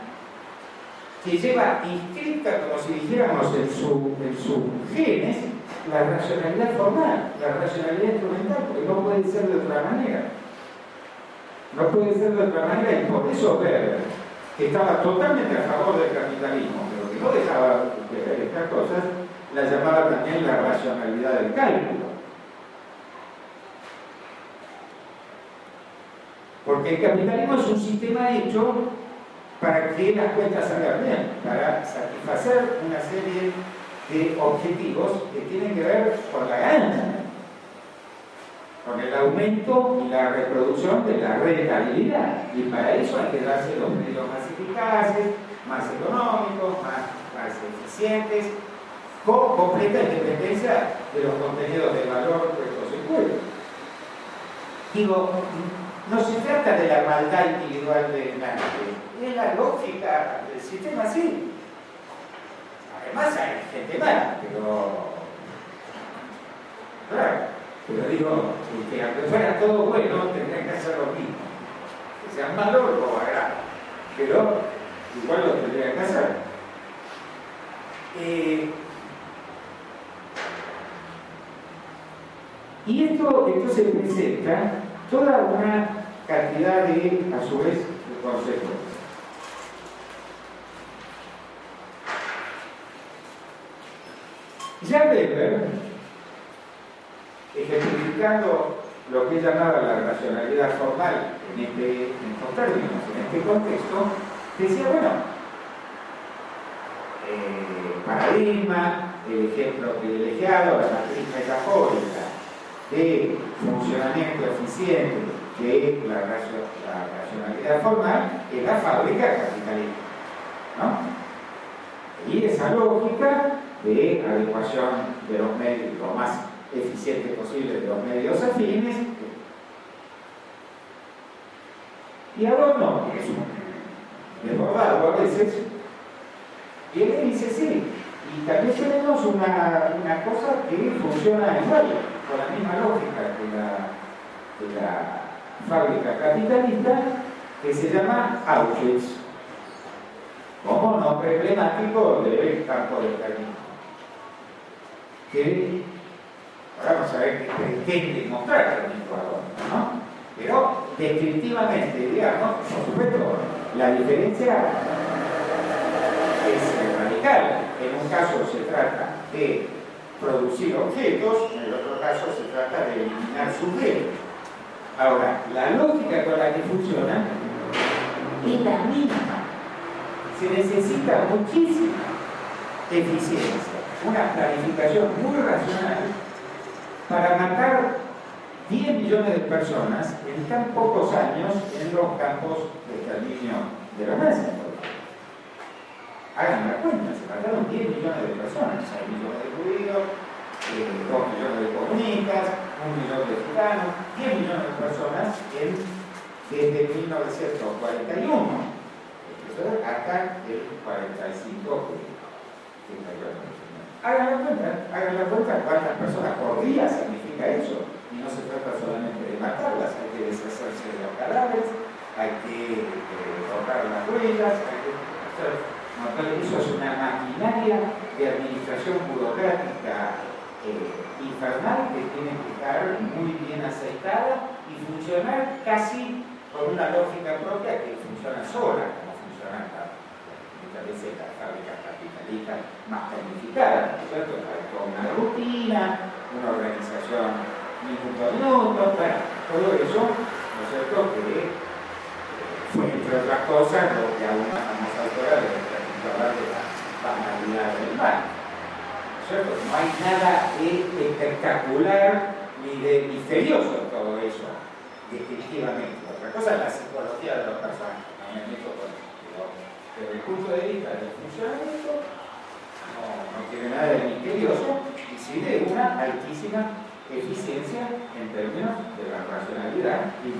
que lleva inscrita, como si dijéramos en su, en su genes, la racionalidad formal, la racionalidad instrumental, porque no puede ser de otra manera. No puede ser de otra manera, y por eso Weber, que estaba totalmente a favor del capitalismo, pero que no dejaba de ver estas cosas, la llamaba también la racionalidad del cálculo. Porque el capitalismo es un sistema hecho para que las cuentas salgan bien, para satisfacer una serie de objetivos que tienen que ver con la ganancia, con el aumento y la reproducción de la rentabilidad. Y para eso hay que darse los medios más eficaces, más económicos, más, más eficientes, con completa independencia de los contenidos de valor de estos impuestos. Digo, no se trata de la maldad individual de nadie, es la lógica del sistema así. Además hay gente mala, pero... Claro, pero digo, que aunque fuera todo bueno, tendrían que hacer lo mismo. Que sean malos lo harán, pero igual lo tendrían que hacer. Eh, y esto entonces presenta toda una cantidad de, a su vez, de conceptos. Ya Weber, ejemplificando lo que llamaba la racionalidad formal en, este, en estos términos, en este contexto, decía, bueno, eh, paradigma, el ejemplo privilegiado, la matriz metafórica de funcionamiento eficiente de la, racionalidad formal es la fábrica capitalista. ¿no? Y esa lógica de adecuación de los medios lo más eficiente posible de los medios afines. Y Adorno, que es un desbordado a veces, y él dice sí. Y también tenemos una, una cosa que funciona igual, con la misma lógica que la, que la fábrica capitalista que se llama Auschwitz. como nombre emblemático del campo del camino. Que ahora vamos a ver qué pretende mostrar Ecuador, ¿no? Pero definitivamente, digamos, por supuesto, la diferencia es radical. En un caso se trata de producir objetos, en el otro caso se trata de eliminar sujetos. Ahora, la lógica con la que funciona es la misma. Se necesita muchísima eficiencia, una planificación muy racional para matar 10 millones de personas en tan pocos años en los campos de exterminio de la masa. Hagan la cuenta, se mataron 10 millones de personas, 6 millones de judíos, 2 eh, millones de comunistas, 1 millón de gitanos, 10 millones de personas en, desde 1941 hasta el 45 Hagan la cuenta, hagan la cuenta cuántas personas por día significa eso. Y no se trata solamente de matarlas, hay que deshacerse de los cadáveres, hay que cortar las huellas, hay que hacer eso es una maquinaria de administración burocrática eh, infernal que tiene que estar muy bien aceitada y funcionar casi con una lógica propia que funciona sola, como funcionan muchas veces las fábricas capitalistas más planificadas, ¿no es cierto? Toda una rutina, una organización minuto a minuto, todo eso, ¿no es cierto? Que eh, fue entre otras cosas lo que a una famosa autora hablar de la banalidad del mal. No hay nada espectacular ni de misterioso en todo eso, definitivamente. Otra cosa es la psicología de los personajes, no me meto pero el punto de vista del funcionamiento no, no tiene nada de misterioso y sí de una altísima eficiencia en términos de la racionalidad y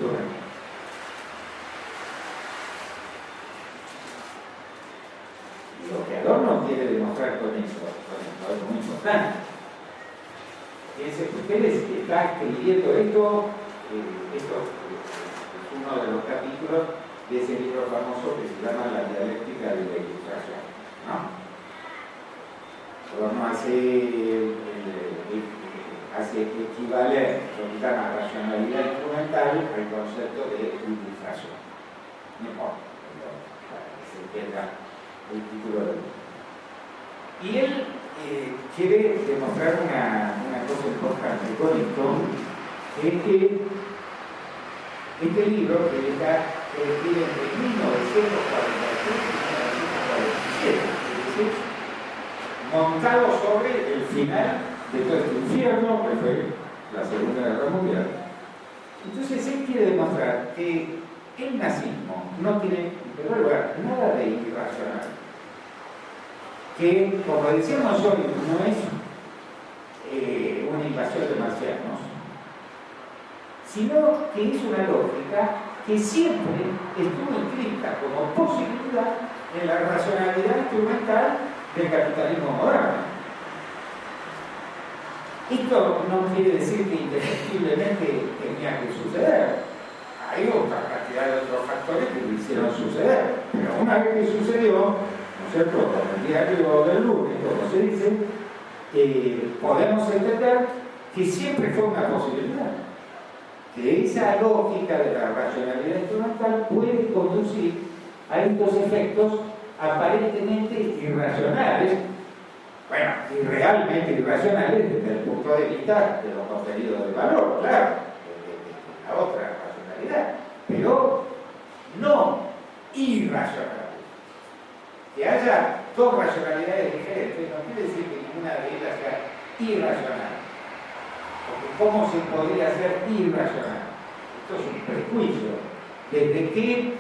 lo que Adorno quiere demostrar con eso, con esto, algo muy importante. Fíjense que ustedes está escribiendo esto, eh, esto es uno de los capítulos de ese libro famoso que se llama La dialéctica de la ilustración. ¿no? Adorno hace, eh, eh, hace equivaler que llama racionalidad instrumental al concepto de ilustración. No importa, se entienda el título del libro. Y él eh, quiere demostrar una, una, cosa importante con esto, es que este libro que está escribe entre 1946 y 1947, es decir, montado sobre el final de todo este infierno, que fue la Segunda Guerra Mundial. Entonces él quiere demostrar que el nazismo no tiene, en primer lugar, nada de irracional que, como decíamos hoy, no es eh, una invasión de marcianos, sino que es una lógica que siempre estuvo inscrita como posibilidad en la racionalidad instrumental del capitalismo moderno. Esto no quiere decir que indefectiblemente tenía que suceder. Hay otra cantidad de otros factores que lo hicieron suceder. Pero una vez que sucedió, ¿cierto? El diario del lunes, como se dice, eh, podemos entender que siempre fue una posibilidad. Que esa lógica de la racionalidad instrumental puede conducir a estos efectos aparentemente irracionales, bueno, y realmente irracionales desde el punto de vista de los contenidos de valor, claro, de la otra racionalidad, pero no irracional que haya dos racionalidades diferentes no quiere decir que ninguna de ellas sea irracional. Porque ¿cómo se podría ser irracional? Esto es un prejuicio. ¿Desde qué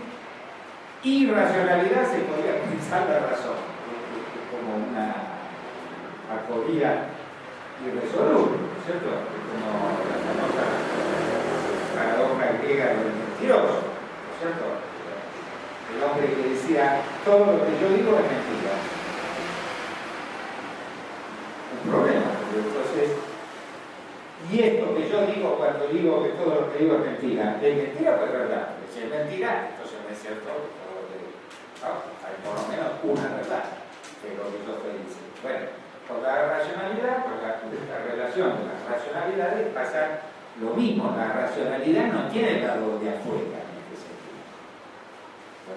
irracionalidad se podría pensar la razón? Es como una aporía irresoluble, ¿cierto? Como la famosa paradoja griega del mentiroso, ¿cierto? El hombre que decía, todo lo que yo digo es mentira. Un problema, entonces, y esto que yo digo cuando digo que todo lo que digo es mentira, ¿es mentira o es verdad? si es mentira, entonces no es cierto hay por lo menos una verdad, que lo que yo estoy diciendo. Bueno, con la racionalidad, con la, relación de las racionalidades pasa lo mismo. La racionalidad no tiene el lado de afuera.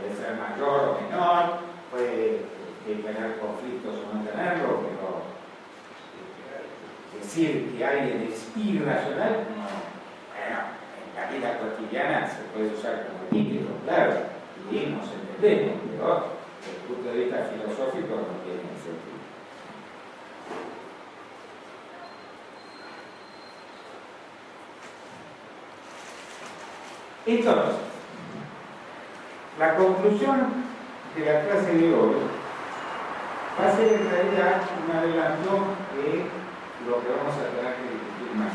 Puede ser mayor o menor, puede tener conflictos o no tenerlo, pero decir que alguien es irracional, no. Bueno, en la vida cotidiana se puede usar como epíteto, claro, y entendemos, pero desde el punto de vista filosófico no tiene sentido. Entonces, la conclusión de la clase de hoy va a ser en realidad un adelanto de lo que vamos a tener que discutir más.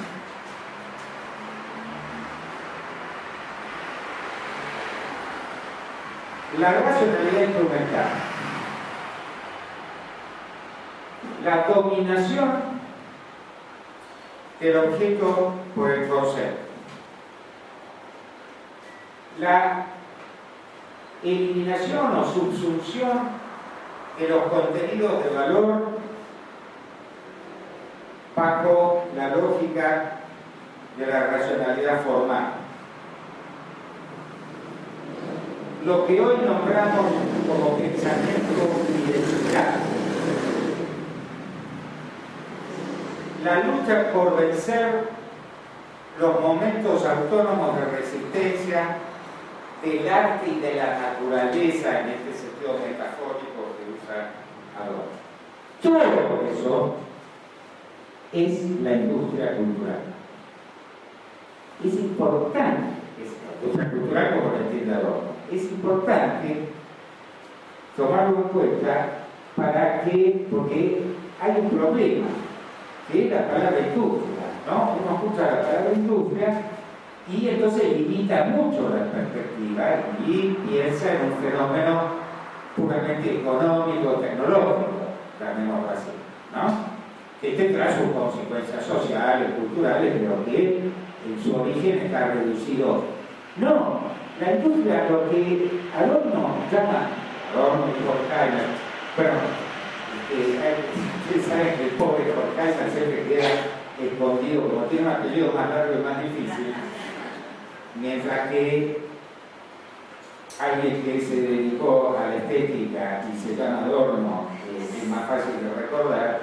La racionalidad instrumental. La dominación del objeto por el concepto la eliminación o subsunción de los contenidos de valor bajo la lógica de la racionalidad formal. Lo que hoy nombramos como pensamiento identidad. La lucha por vencer los momentos autónomos de resistencia del arte y de la naturaleza en este sentido metafórico que usa Adorno. Todo eso es la industria cultural. Es importante, es la industria cultural como lo entiende Adorno, es importante tomarlo en cuenta para que, porque hay un problema, que es la palabra industria, ¿no? Uno escucha la palabra industria y entonces limita mucho la perspectiva y piensa en un fenómeno puramente económico, tecnológico, llamémoslo así, ¿no? que tendrá sus consecuencias sociales, culturales, pero que en su origen está reducido. No, la industria, lo que Adorno llama, Adorno y Horkheimer, bueno, ustedes saben que el pobre Horkheimer siempre queda escondido, como tiene un apellido más largo y más difícil, mientras que alguien que se dedicó a la estética y se llama Adorno, es más fácil de recordar,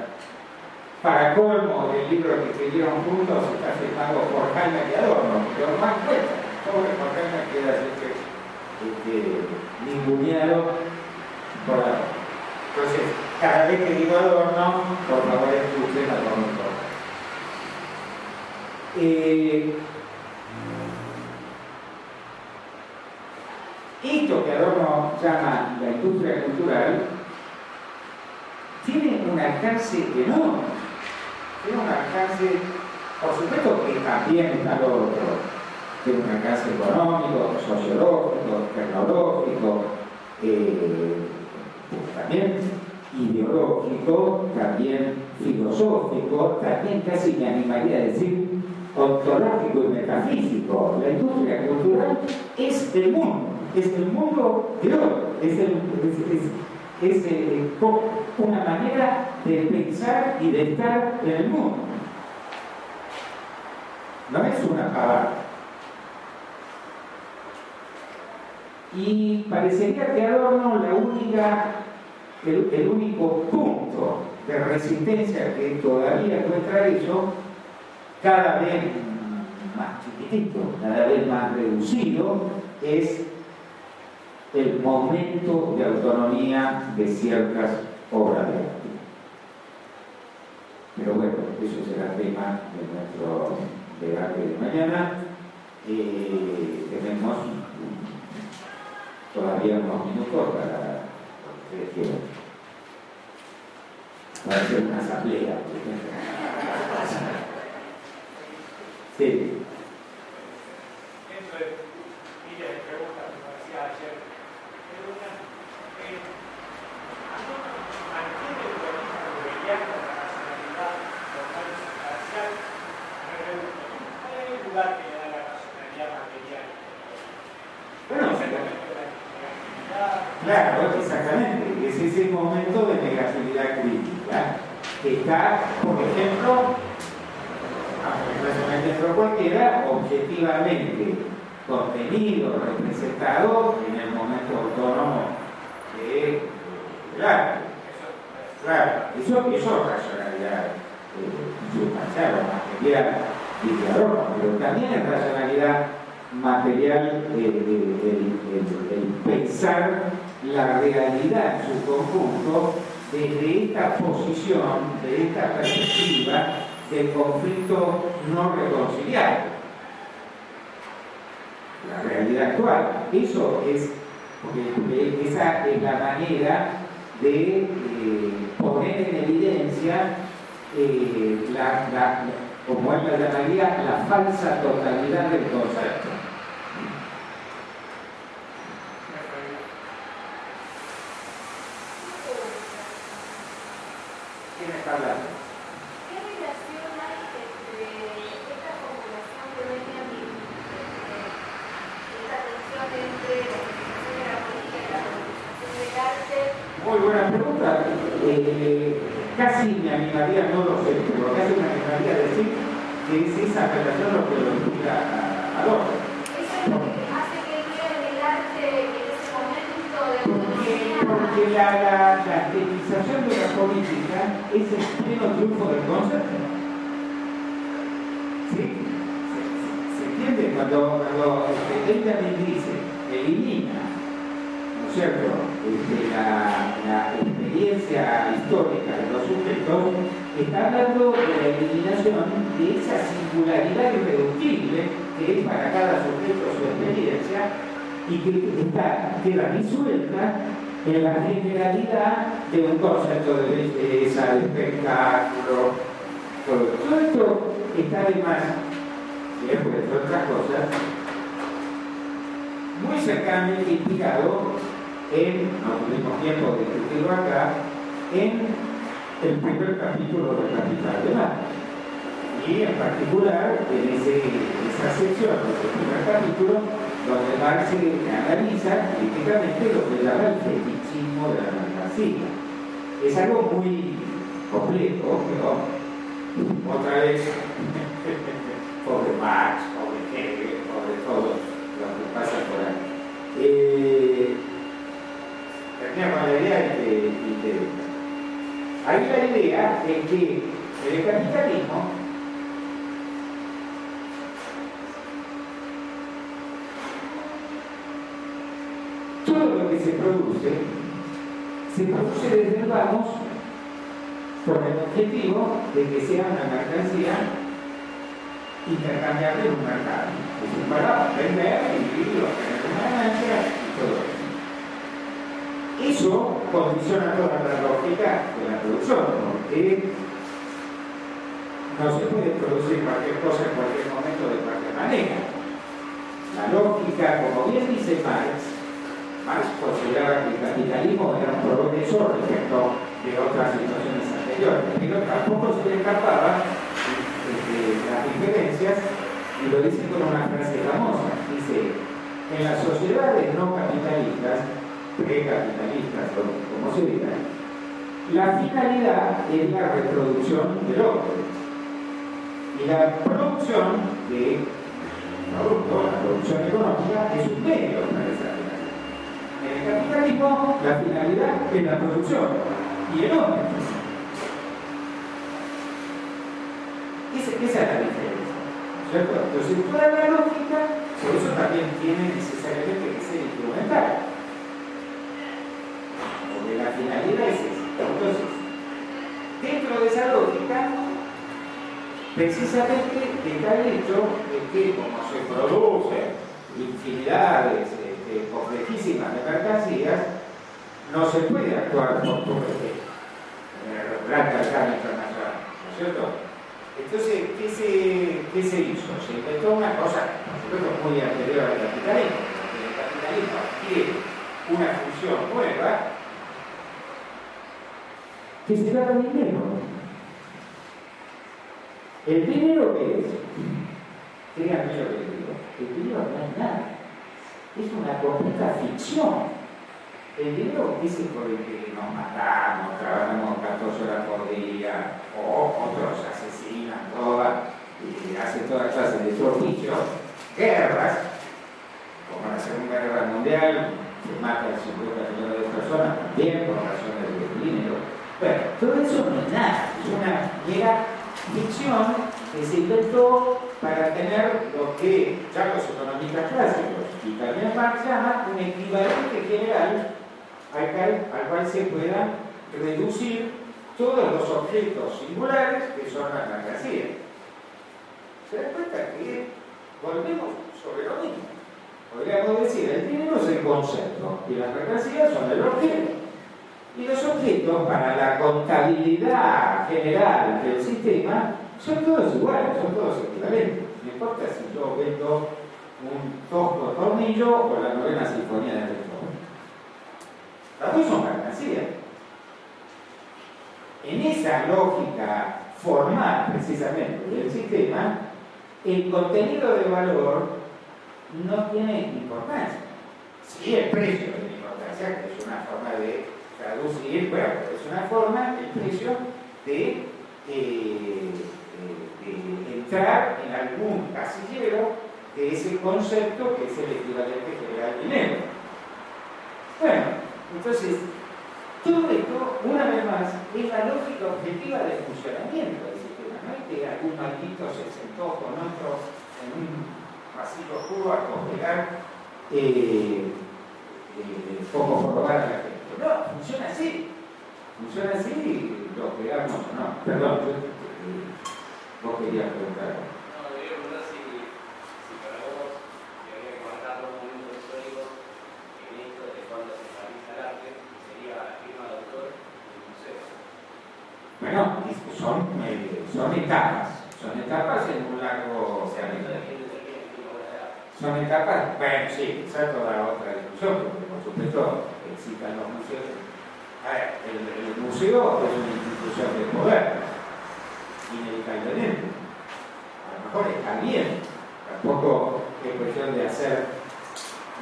para colmo del libro que escribieron juntos está firmado por Jaime y Adorno, pero más cuenta, pobre Jaime queda este, ninguneado por Adorno. Entonces, cada vez que digo Adorno, por favor escuchen Adorno. Eh, Esto que Adorno llama la industria cultural tiene un alcance enorme, tiene un alcance, por supuesto que también está lo otro, tiene un alcance económico, sociológico, tecnológico, eh, también ideológico, también filosófico, también casi me animaría a decir ontológico y metafísico. La industria cultural es el mundo es el mundo de es, es, eh, una manera de pensar y de estar en el mundo. No es una palabra. Y parecería que Adorno la única, el, el único punto de resistencia que todavía encuentra eso, cada vez más chiquitito, cada vez más reducido, es el momento de autonomía de ciertas obras de arte. Pero bueno, eso será tema de nuestro debate de mañana. Eh, tenemos todavía unos minutos para para hacer una asamblea. Sí. Claro, exactamente. Ese es está, por ejemplo, un ejemplo cualquiera, objetivamente contenido, representado en el momento autónomo de, del arte. Claro, eso, eso es racionalidad eh, sustancial o material y pero también es racionalidad el, pensar la realidad en su conjunto desde esta posición, de esta perspectiva del conflicto no reconciliado. La realidad actual. Eso es, esa es la manera de eh, poner en evidencia eh, como él la llamaría, la falsa totalidad del concepto. ¿Quién está hablando? ¿Qué relación hay entre esta formulación de Benjamin, esta tensión entre la organización de la política y la organización del arte? Muy buena pregunta. Eh, casi me animaría, no lo sé, pero casi me animaría a decir que es esa relación lo que lo explica a Eso es lo que hace que crea en el arte en ese momento de porque, porque la, la, la estetización de la política es el pleno triunfo del concepto. ¿Sí? ¿Se, se, entiende? Cuando, cuando este, también dice, elimina, ¿no es cierto?, este, la, la experiencia histórica de los sujetos, está hablando de la eliminación de esa singularidad irreductible que es para cada sujeto su experiencia y que está, queda disuelta en la generalidad de un concepto de belleza, de espectáculo, todo, esto está además, lejos de otras cosas, muy cercanamente implicado en, no tuvimos tiempo de discutirlo acá, en el primer capítulo del Capital de Marx. Y en particular en ese, esa sección, ese primer capítulo, donde Marx analiza críticamente lo que llama el fetichismo de la mercancía. Es algo muy complejo, pero otra vez, pobre Marx, pobre Hegel, pobre todos los que pasan por ahí. Eh, terminamos la idea y te, y te Ahí la idea es que el capitalismo todo lo que se produce se produce desde el vamos con el objetivo de que sea una mercancía intercambiable en un mercado. Es decir, para vender, vivir, obtener una ganancia y todo eso. Eso condiciona toda la lógica de la producción, porque no se puede producir cualquier cosa en cualquier momento de cualquier manera. La lógica, como bien dice Marx, Marx consideraba que el capitalismo era un progreso respecto de otras situaciones anteriores, pero tampoco se le escapaba de las diferencias y lo dice con una frase famosa. Dice, en las sociedades no capitalistas precapitalistas, como se diga, la finalidad es la reproducción del hombre. Y la producción de producto, la producción económica, es un medio. En el capitalismo, la finalidad es la producción y el hombre. Esa, esa es la diferencia. ¿cierto? Entonces, toda la lógica, por eso también tiene necesariamente que ser instrumental la finalidad es esa. Entonces, dentro de esa lógica, precisamente está el hecho de que como se producen infinidades este, complejísimas de mercancías, no se puede actuar por tu en el gran mercado internacional, ¿no es cierto? Entonces, ¿qué se, ¿qué se hizo? Se inventó una cosa, por supuesto, muy anterior al capitalismo, porque el capitalismo adquiere una función nueva que se llama dinero. ¿El dinero qué es? Créanme lo que digo. El dinero no es nada. Es una completa ficción. el es el por el que nos matamos, trabajamos 14 horas por día, o otros asesinan, roban, y hacen toda clase de servicios, guerras, como la Segunda Guerra Mundial, se mata el 50 millones de personas, también por razones de dinero. Bueno, todo eso no es nada, es una mera ficción que se inventó para tener lo que ya los economistas clásicos y también Marx llama un equivalente general al cual, se puedan reducir todos los objetos singulares que son la mercancía. ¿Se dan cuenta que volvemos sobre lo mismo? Podríamos decir, el dinero es el concepto y las mercancías son el objeto. Y los objetos, para la contabilidad general del sistema, son todos iguales, son todos equivalentes. No importa si yo vendo un tosco tornillo o la novena sinfonía de Beethoven. Las dos son mercancías. En esa lógica formal, precisamente, del sistema, el contenido de valor no tiene importancia. Sí, el precio tiene importancia, que es una forma de traducir, bueno, es una forma, el precio, de, eh, de entrar en algún casillero que es el concepto que es el equivalente general dinero. Bueno, entonces, todo esto, una vez más, es la lógica objetiva del funcionamiento del sistema. No es que algún maldito se sentó con otro en un pasillo oscuro a cooperar eh, eh, poco por robar a la gente. No, funciona así. Funciona así, lo pegamos no. Perdón, eh, vos querías preguntar. Bueno, son, eh, son etapas, son etapas en un largo oceánico. Son etapas, bueno, sí, esa es toda otra discusión, porque por supuesto existen los museos. A ver, el, museo es una institución de poder, inevitablemente. A lo mejor está bien, tampoco es cuestión de hacer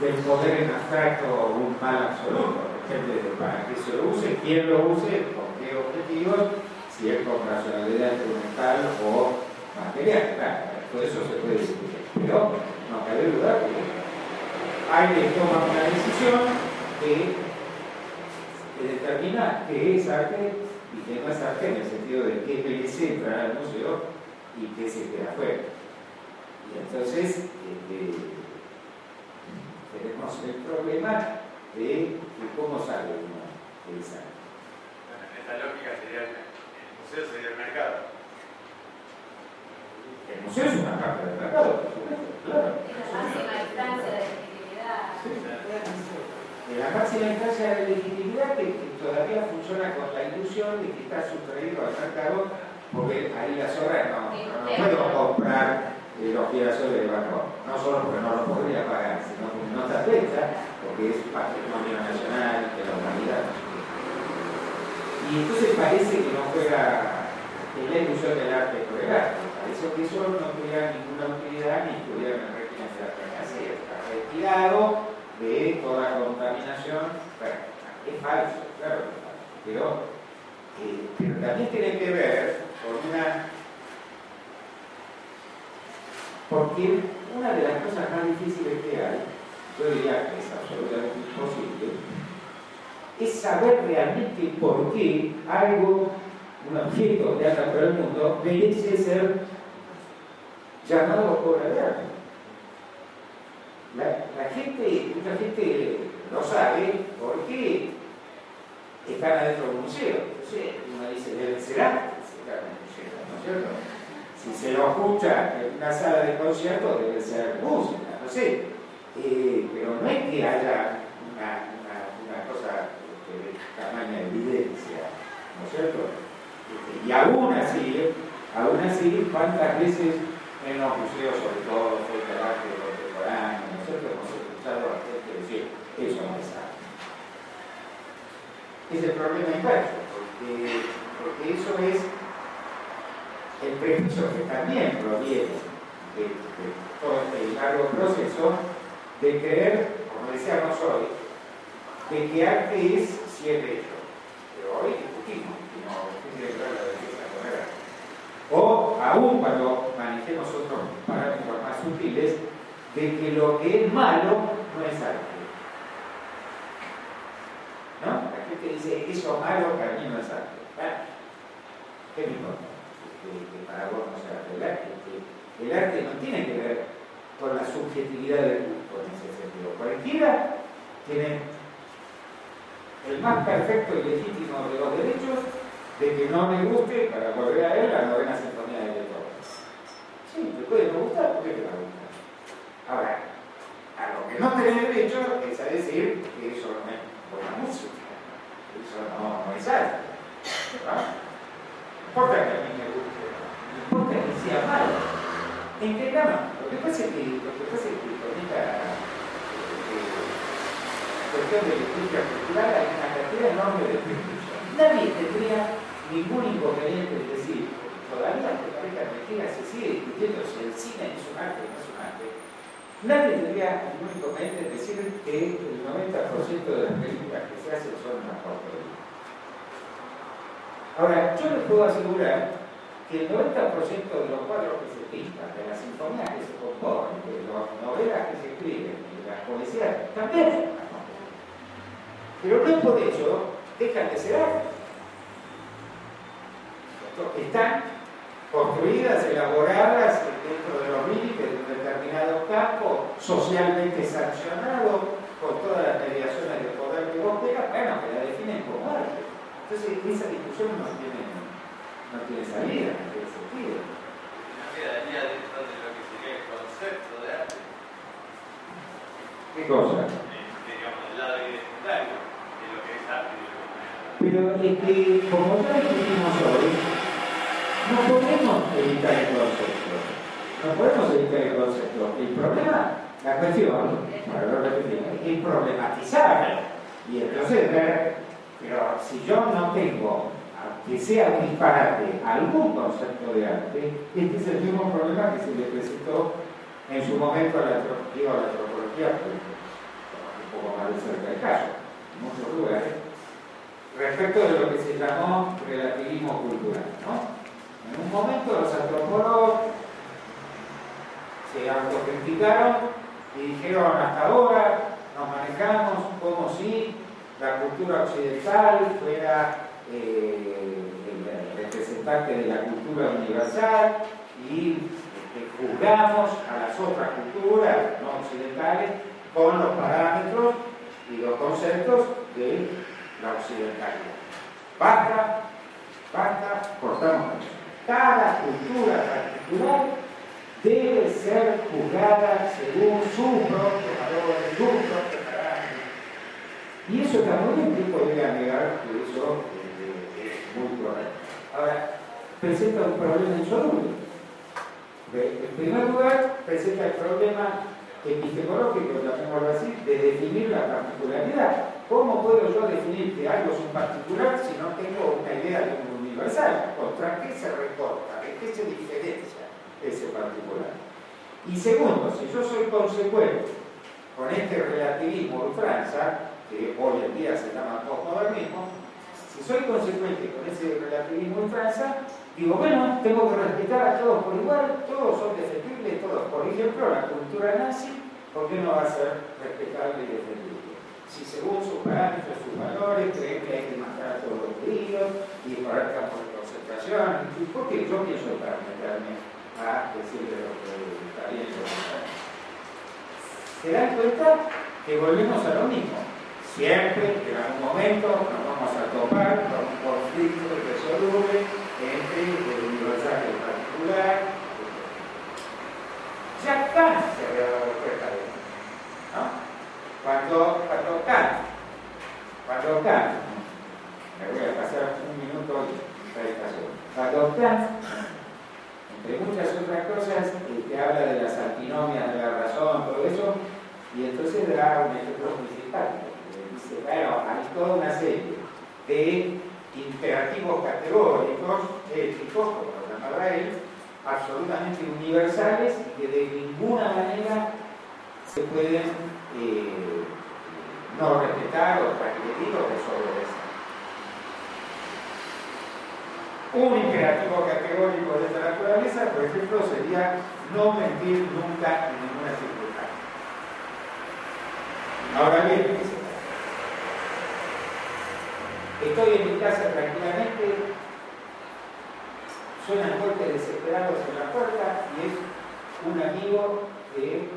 del poder en abstracto un mal absoluto, depende de para qué se lo use, quién lo use, con qué objetivos si es con racionalidad instrumental o material. Claro, todo eso se puede discutir. Pero no cabe duda que alguien toma una decisión que, determina qué es arte y qué no es arte en el sentido de qué merece entrar al museo y qué se queda fuera. Y entonces eh, tenemos el problema de, cómo sale uno de esa. Bueno, en esta lógica sería museo sería el mercado. El museo es una parte del mercado, por supuesto, claro. Es la máxima instancia de legitimidad. Sí, de la máxima instancia de legitimidad que, todavía funciona con la ilusión de que está sustraído al mercado, porque ahí las obras no, no, puedo comprar eh, los girasoles de banco, no solo porque no lo podría pagar, sino porque no está fecha, porque es patrimonio nacional de la humanidad. Y entonces parece que no fuera en la ilusión del arte por el arte. Parece que eso no tuviera ninguna utilidad ni estuviera en el régimen de la así Está retirado de toda contaminación. Bueno, es falso, claro que es falso. Pero, eh, pero también tiene que ver con una porque una de las cosas más difíciles que hay, yo diría que es absolutamente imposible, es saber realmente por qué algo, un objeto que anda por el mundo, merece ser llamado obra de arte. La, gente, mucha gente no sabe por qué están adentro de un museo. uno dice, debe ser arte, ¿no es cierto? Si se lo escucha en una sala de concierto, debe ser música, no sé. Eh, pero no es que haya una, cosa tamaña evidencia, ¿no es cierto? Y aún así, aún así, ¿cuántas veces en los museos, sobre todo fue el arte contemporáneo, ¿no es cierto? Hemos escuchado a gente decir, eso no es arte. Es el problema inverso, porque, porque eso es el prejuicio que también proviene de, de todo este largo proceso de creer, como decíamos hoy, de que arte es siete hecho. Pero hoy discutimos, no que ver la. O aún cuando manejemos otros parámetros más sutiles, de que lo que es malo no es arte. ¿No? La gente dice, eso malo para mí no es arte. ¿Qué me importa? Que, para vos no sea arte. El arte, el arte no tiene que ver con la subjetividad del gusto en ese sentido. Cualquiera tiene el más perfecto y legítimo de los derechos de que no me guste, para volver a él, la novena sinfonía de Beethoven. Sí, te puede no gustar, ¿por qué te va a gustar? Ahora, a lo que no tenés derecho es a decir que eso no es buena música, eso no, es arte. ¿no? importa que a mí me guste, no importa que sea malo. Entendamos, lo que pasa es que, lo que, pasa es que con esta eh, cuestión de industria cultural hay una cantidad enorme de prejuicios. Nadie tendría ningún inconveniente en decir, todavía que parezca mentira, se sigue discutiendo si el cine es un arte o no es un. Nadie inconveniente en decir que el 90% de las películas que se hacen son una porquería. Ahora, yo les puedo asegurar que el 90% de los cuadros que se pintan, de las sinfonías que se componen, de las novelas que se escriben, de las poesías, también pero no por ello dejan de ser arte. Están construidas, elaboradas dentro de los límites de un determinado campo, socialmente sancionado, con todas las mediaciones de poder que vos tengas, bueno, que la definen como arte. Entonces, esa discusión no tiene, no tiene salida, no tiene sentido. No quedaría dentro de lo que sería el concepto de arte. ¿Qué cosa? Eh, digamos, el lado identitario de lo que es arte. y de lo que no es arte. Pero es que, como ya dijimos hoy, no podemos evitar el concepto. No podemos evitar el concepto. El problema, la cuestión, para no repetir, es problematizarlo. Y entonces pero si yo no tengo, que sea un disparate, algún concepto de arte, este es el mismo problema que se le presentó en su momento a la, antro- digo, a la antropología, un poco más de cerca del caso, en muchos lugares, respecto de lo que se llamó relativismo cultural. ¿no? En un momento los antropólogos se autocriticaron y dijeron hasta ahora nos manejamos como si la cultura occidental fuera eh, el representante de la cultura universal y este, juzgamos a las otras culturas no occidentales con los parámetros y los conceptos de la occidentalidad. Basta, basta, cortamos. Cada cultura particular debe ser juzgada según sus propios valores, sus propios parámetros. Y eso bien, ¿quién podría negar que eso eh, es muy correcto? Ahora, presenta un problema insoluble. En primer lugar, presenta el problema epistemológico, llamémoslo así, de definir la particularidad. ¿Cómo puedo yo definir que algo es un particular si no tengo una idea de un universal? ¿Contra qué se recorta? ¿De qué se diferencia ese particular? Y segundo, si yo soy consecuente con este relativismo ultranza, que hoy en día se llama postmodernismo, si soy consecuente con ese relativismo ultranza, digo, bueno, tengo que respetar a todos por igual, todos son defendibles, todos. Por ejemplo, la cultura nazi, ¿por qué no va a ser respetable y defendible? Si según sus parámetros, sus valores, creen que hay que matar a todos los y poner campos de concentración, ¿por qué yo pienso para meterme a decirle lo que está bien lo? ¿Se dan cuenta que volvemos a lo mismo? Siempre, en algún momento, nos vamos a topar con un conflicto irresoluble entre el universal y el particular. Ya Kant se había dado cuenta de esto. ¿no? Cuando, cuando Kant, cuando Kant, me voy a pasar un minuto y tres pasos. Cuando Kant, entre muchas otras cosas, eh, que habla de las antinomias de la razón, todo eso, y entonces da un ejemplo. Eh, Dice, bueno, hay toda una serie de imperativos categóricos, éticos, como lo llamaba él, absolutamente universales y que de ninguna manera se pueden eh, no respetar o transgredir o desobedecer. Un imperativo categórico de esta naturaleza, por ejemplo, sería no mentir nunca en ninguna circunstancia. Ahora bien, estoy en mi casa tranquilamente, suenan golpes desesperados en la puerta y es un amigo de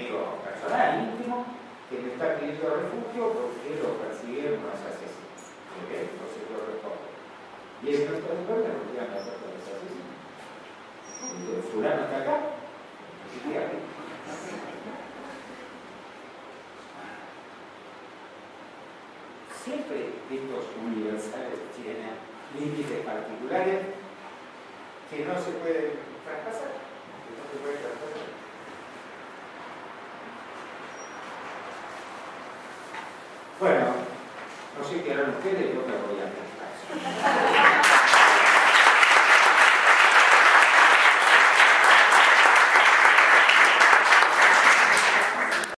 amigo personal, íntimo, que me está pidiendo refugio porque lo persiguieron unos asesinos. ¿Ok? Entonces yo respondo. Y es nuestra puerta porque ya no los asesinos. El fulano está acá. Dígame. Siempre estos universales tienen límites particulares que no se pueden traspasar. Que no se pueden traspasar. Bueno, no sé qué harán ustedes, yo me voy a prestar.